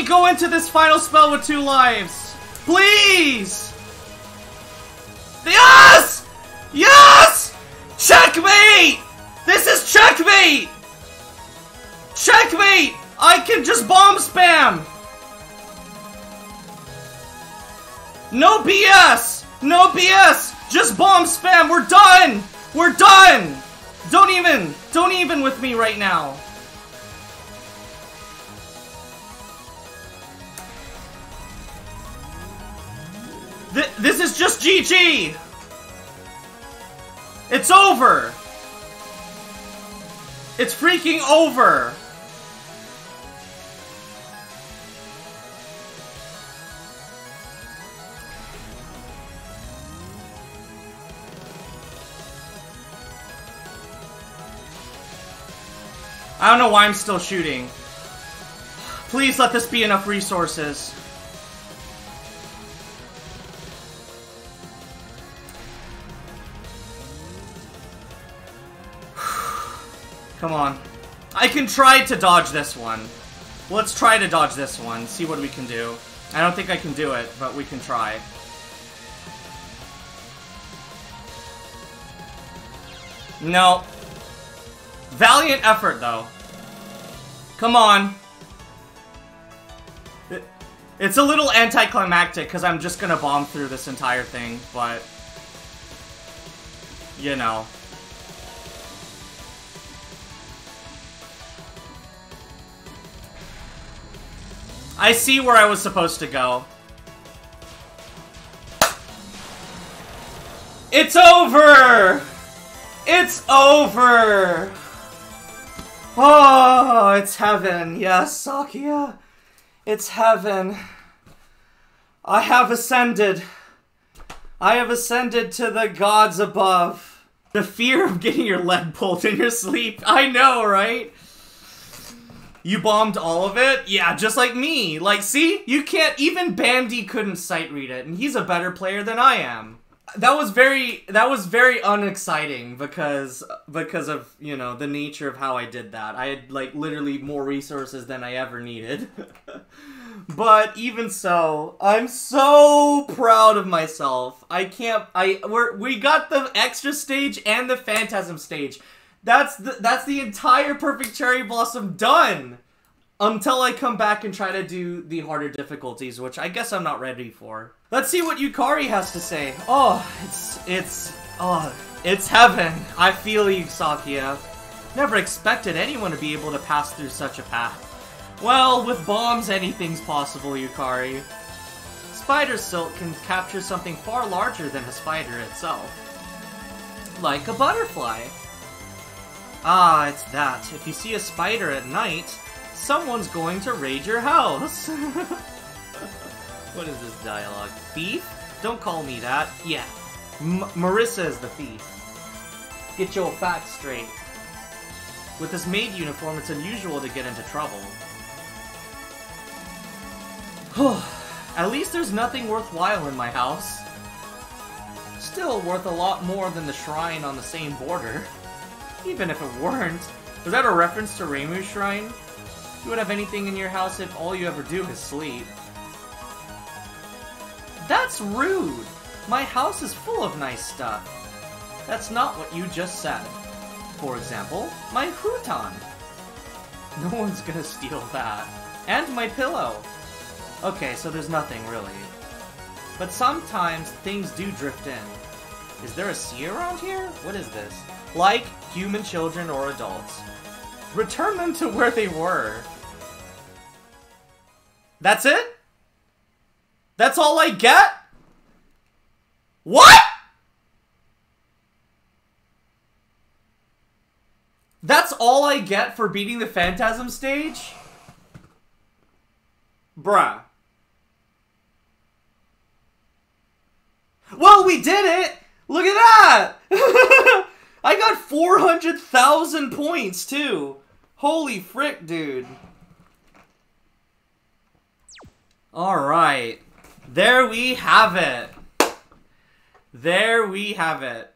Speaker 1: Go into this final spell with two lives. Please! Yes! Yes! Checkmate! This is checkmate! Checkmate! I can just bomb spam! No BS! No BS! Just bomb spam! We're done! We're done! Don't even! Don't even with me right now! Th this is just GG! It's over! It's freaking over! I don't know why I'm still shooting. Please let this be enough resources. Come on. I can try to dodge this one. Let's try to dodge this one, see what we can do. I don't think I can do it, but we can try. No. Valiant effort, though. Come on. It's a little anticlimactic, because I'm just gonna bomb through this entire thing, but... You know. I see where I was supposed to go. It's over! It's over! Oh, it's heaven. Yes, Sakuya. It's heaven. I have ascended. I have ascended to the gods above. The fear of getting your leg pulled in your sleep. I know, right? You bombed all of it? Yeah, just like me. Like, see? You can't- even Bandy couldn't sight read it, and he's a better player than I am. That was very- that was very unexciting because- because of, you know, the nature of how I did that. I had, like, literally more resources than I ever needed. but even so, I'm so proud of myself. I can't- I- we're- we got the extra stage and the Phantasm stage. That's the, that's the entire Perfect Cherry Blossom done! Until I come back and try to do the harder difficulties, which I guess I'm not ready for. Let's see what Yukari has to say. Oh, it's, it's, oh, it's heaven. I feel you, Sakuya. Never expected anyone to be able to pass through such a path. Well, with bombs, anything's possible, Yukari. Spider silk can capture something far larger than a spider itself. Like a butterfly. Ah, it's that. If you see a spider at night, someone's going to raid your house. what is this dialogue? Thief? Don't call me that. Yeah, M Marisa is the thief. Get your facts straight. With this maid uniform, it's unusual to get into trouble. At least there's nothing worthwhile in my house. Still worth a lot more than the shrine on the same border. Even if it weren't. Was that a reference to Reimu's shrine? You would have anything in your house if all you ever do is sleep. That's rude! My house is full of nice stuff. That's not what you just said. For example, my futon. No one's gonna steal that. And my pillow. Okay, so there's nothing really. But sometimes things do drift in. Is there a sea around here? What is this? Like human children or adults. Return them to where they were. That's it? That's all I get? What? That's all I get for beating the Phantasm stage? Bruh. Well, we did it! Look at that! I got 400,000 points, too. Holy frick, dude. Alright. There we have it. There we have it.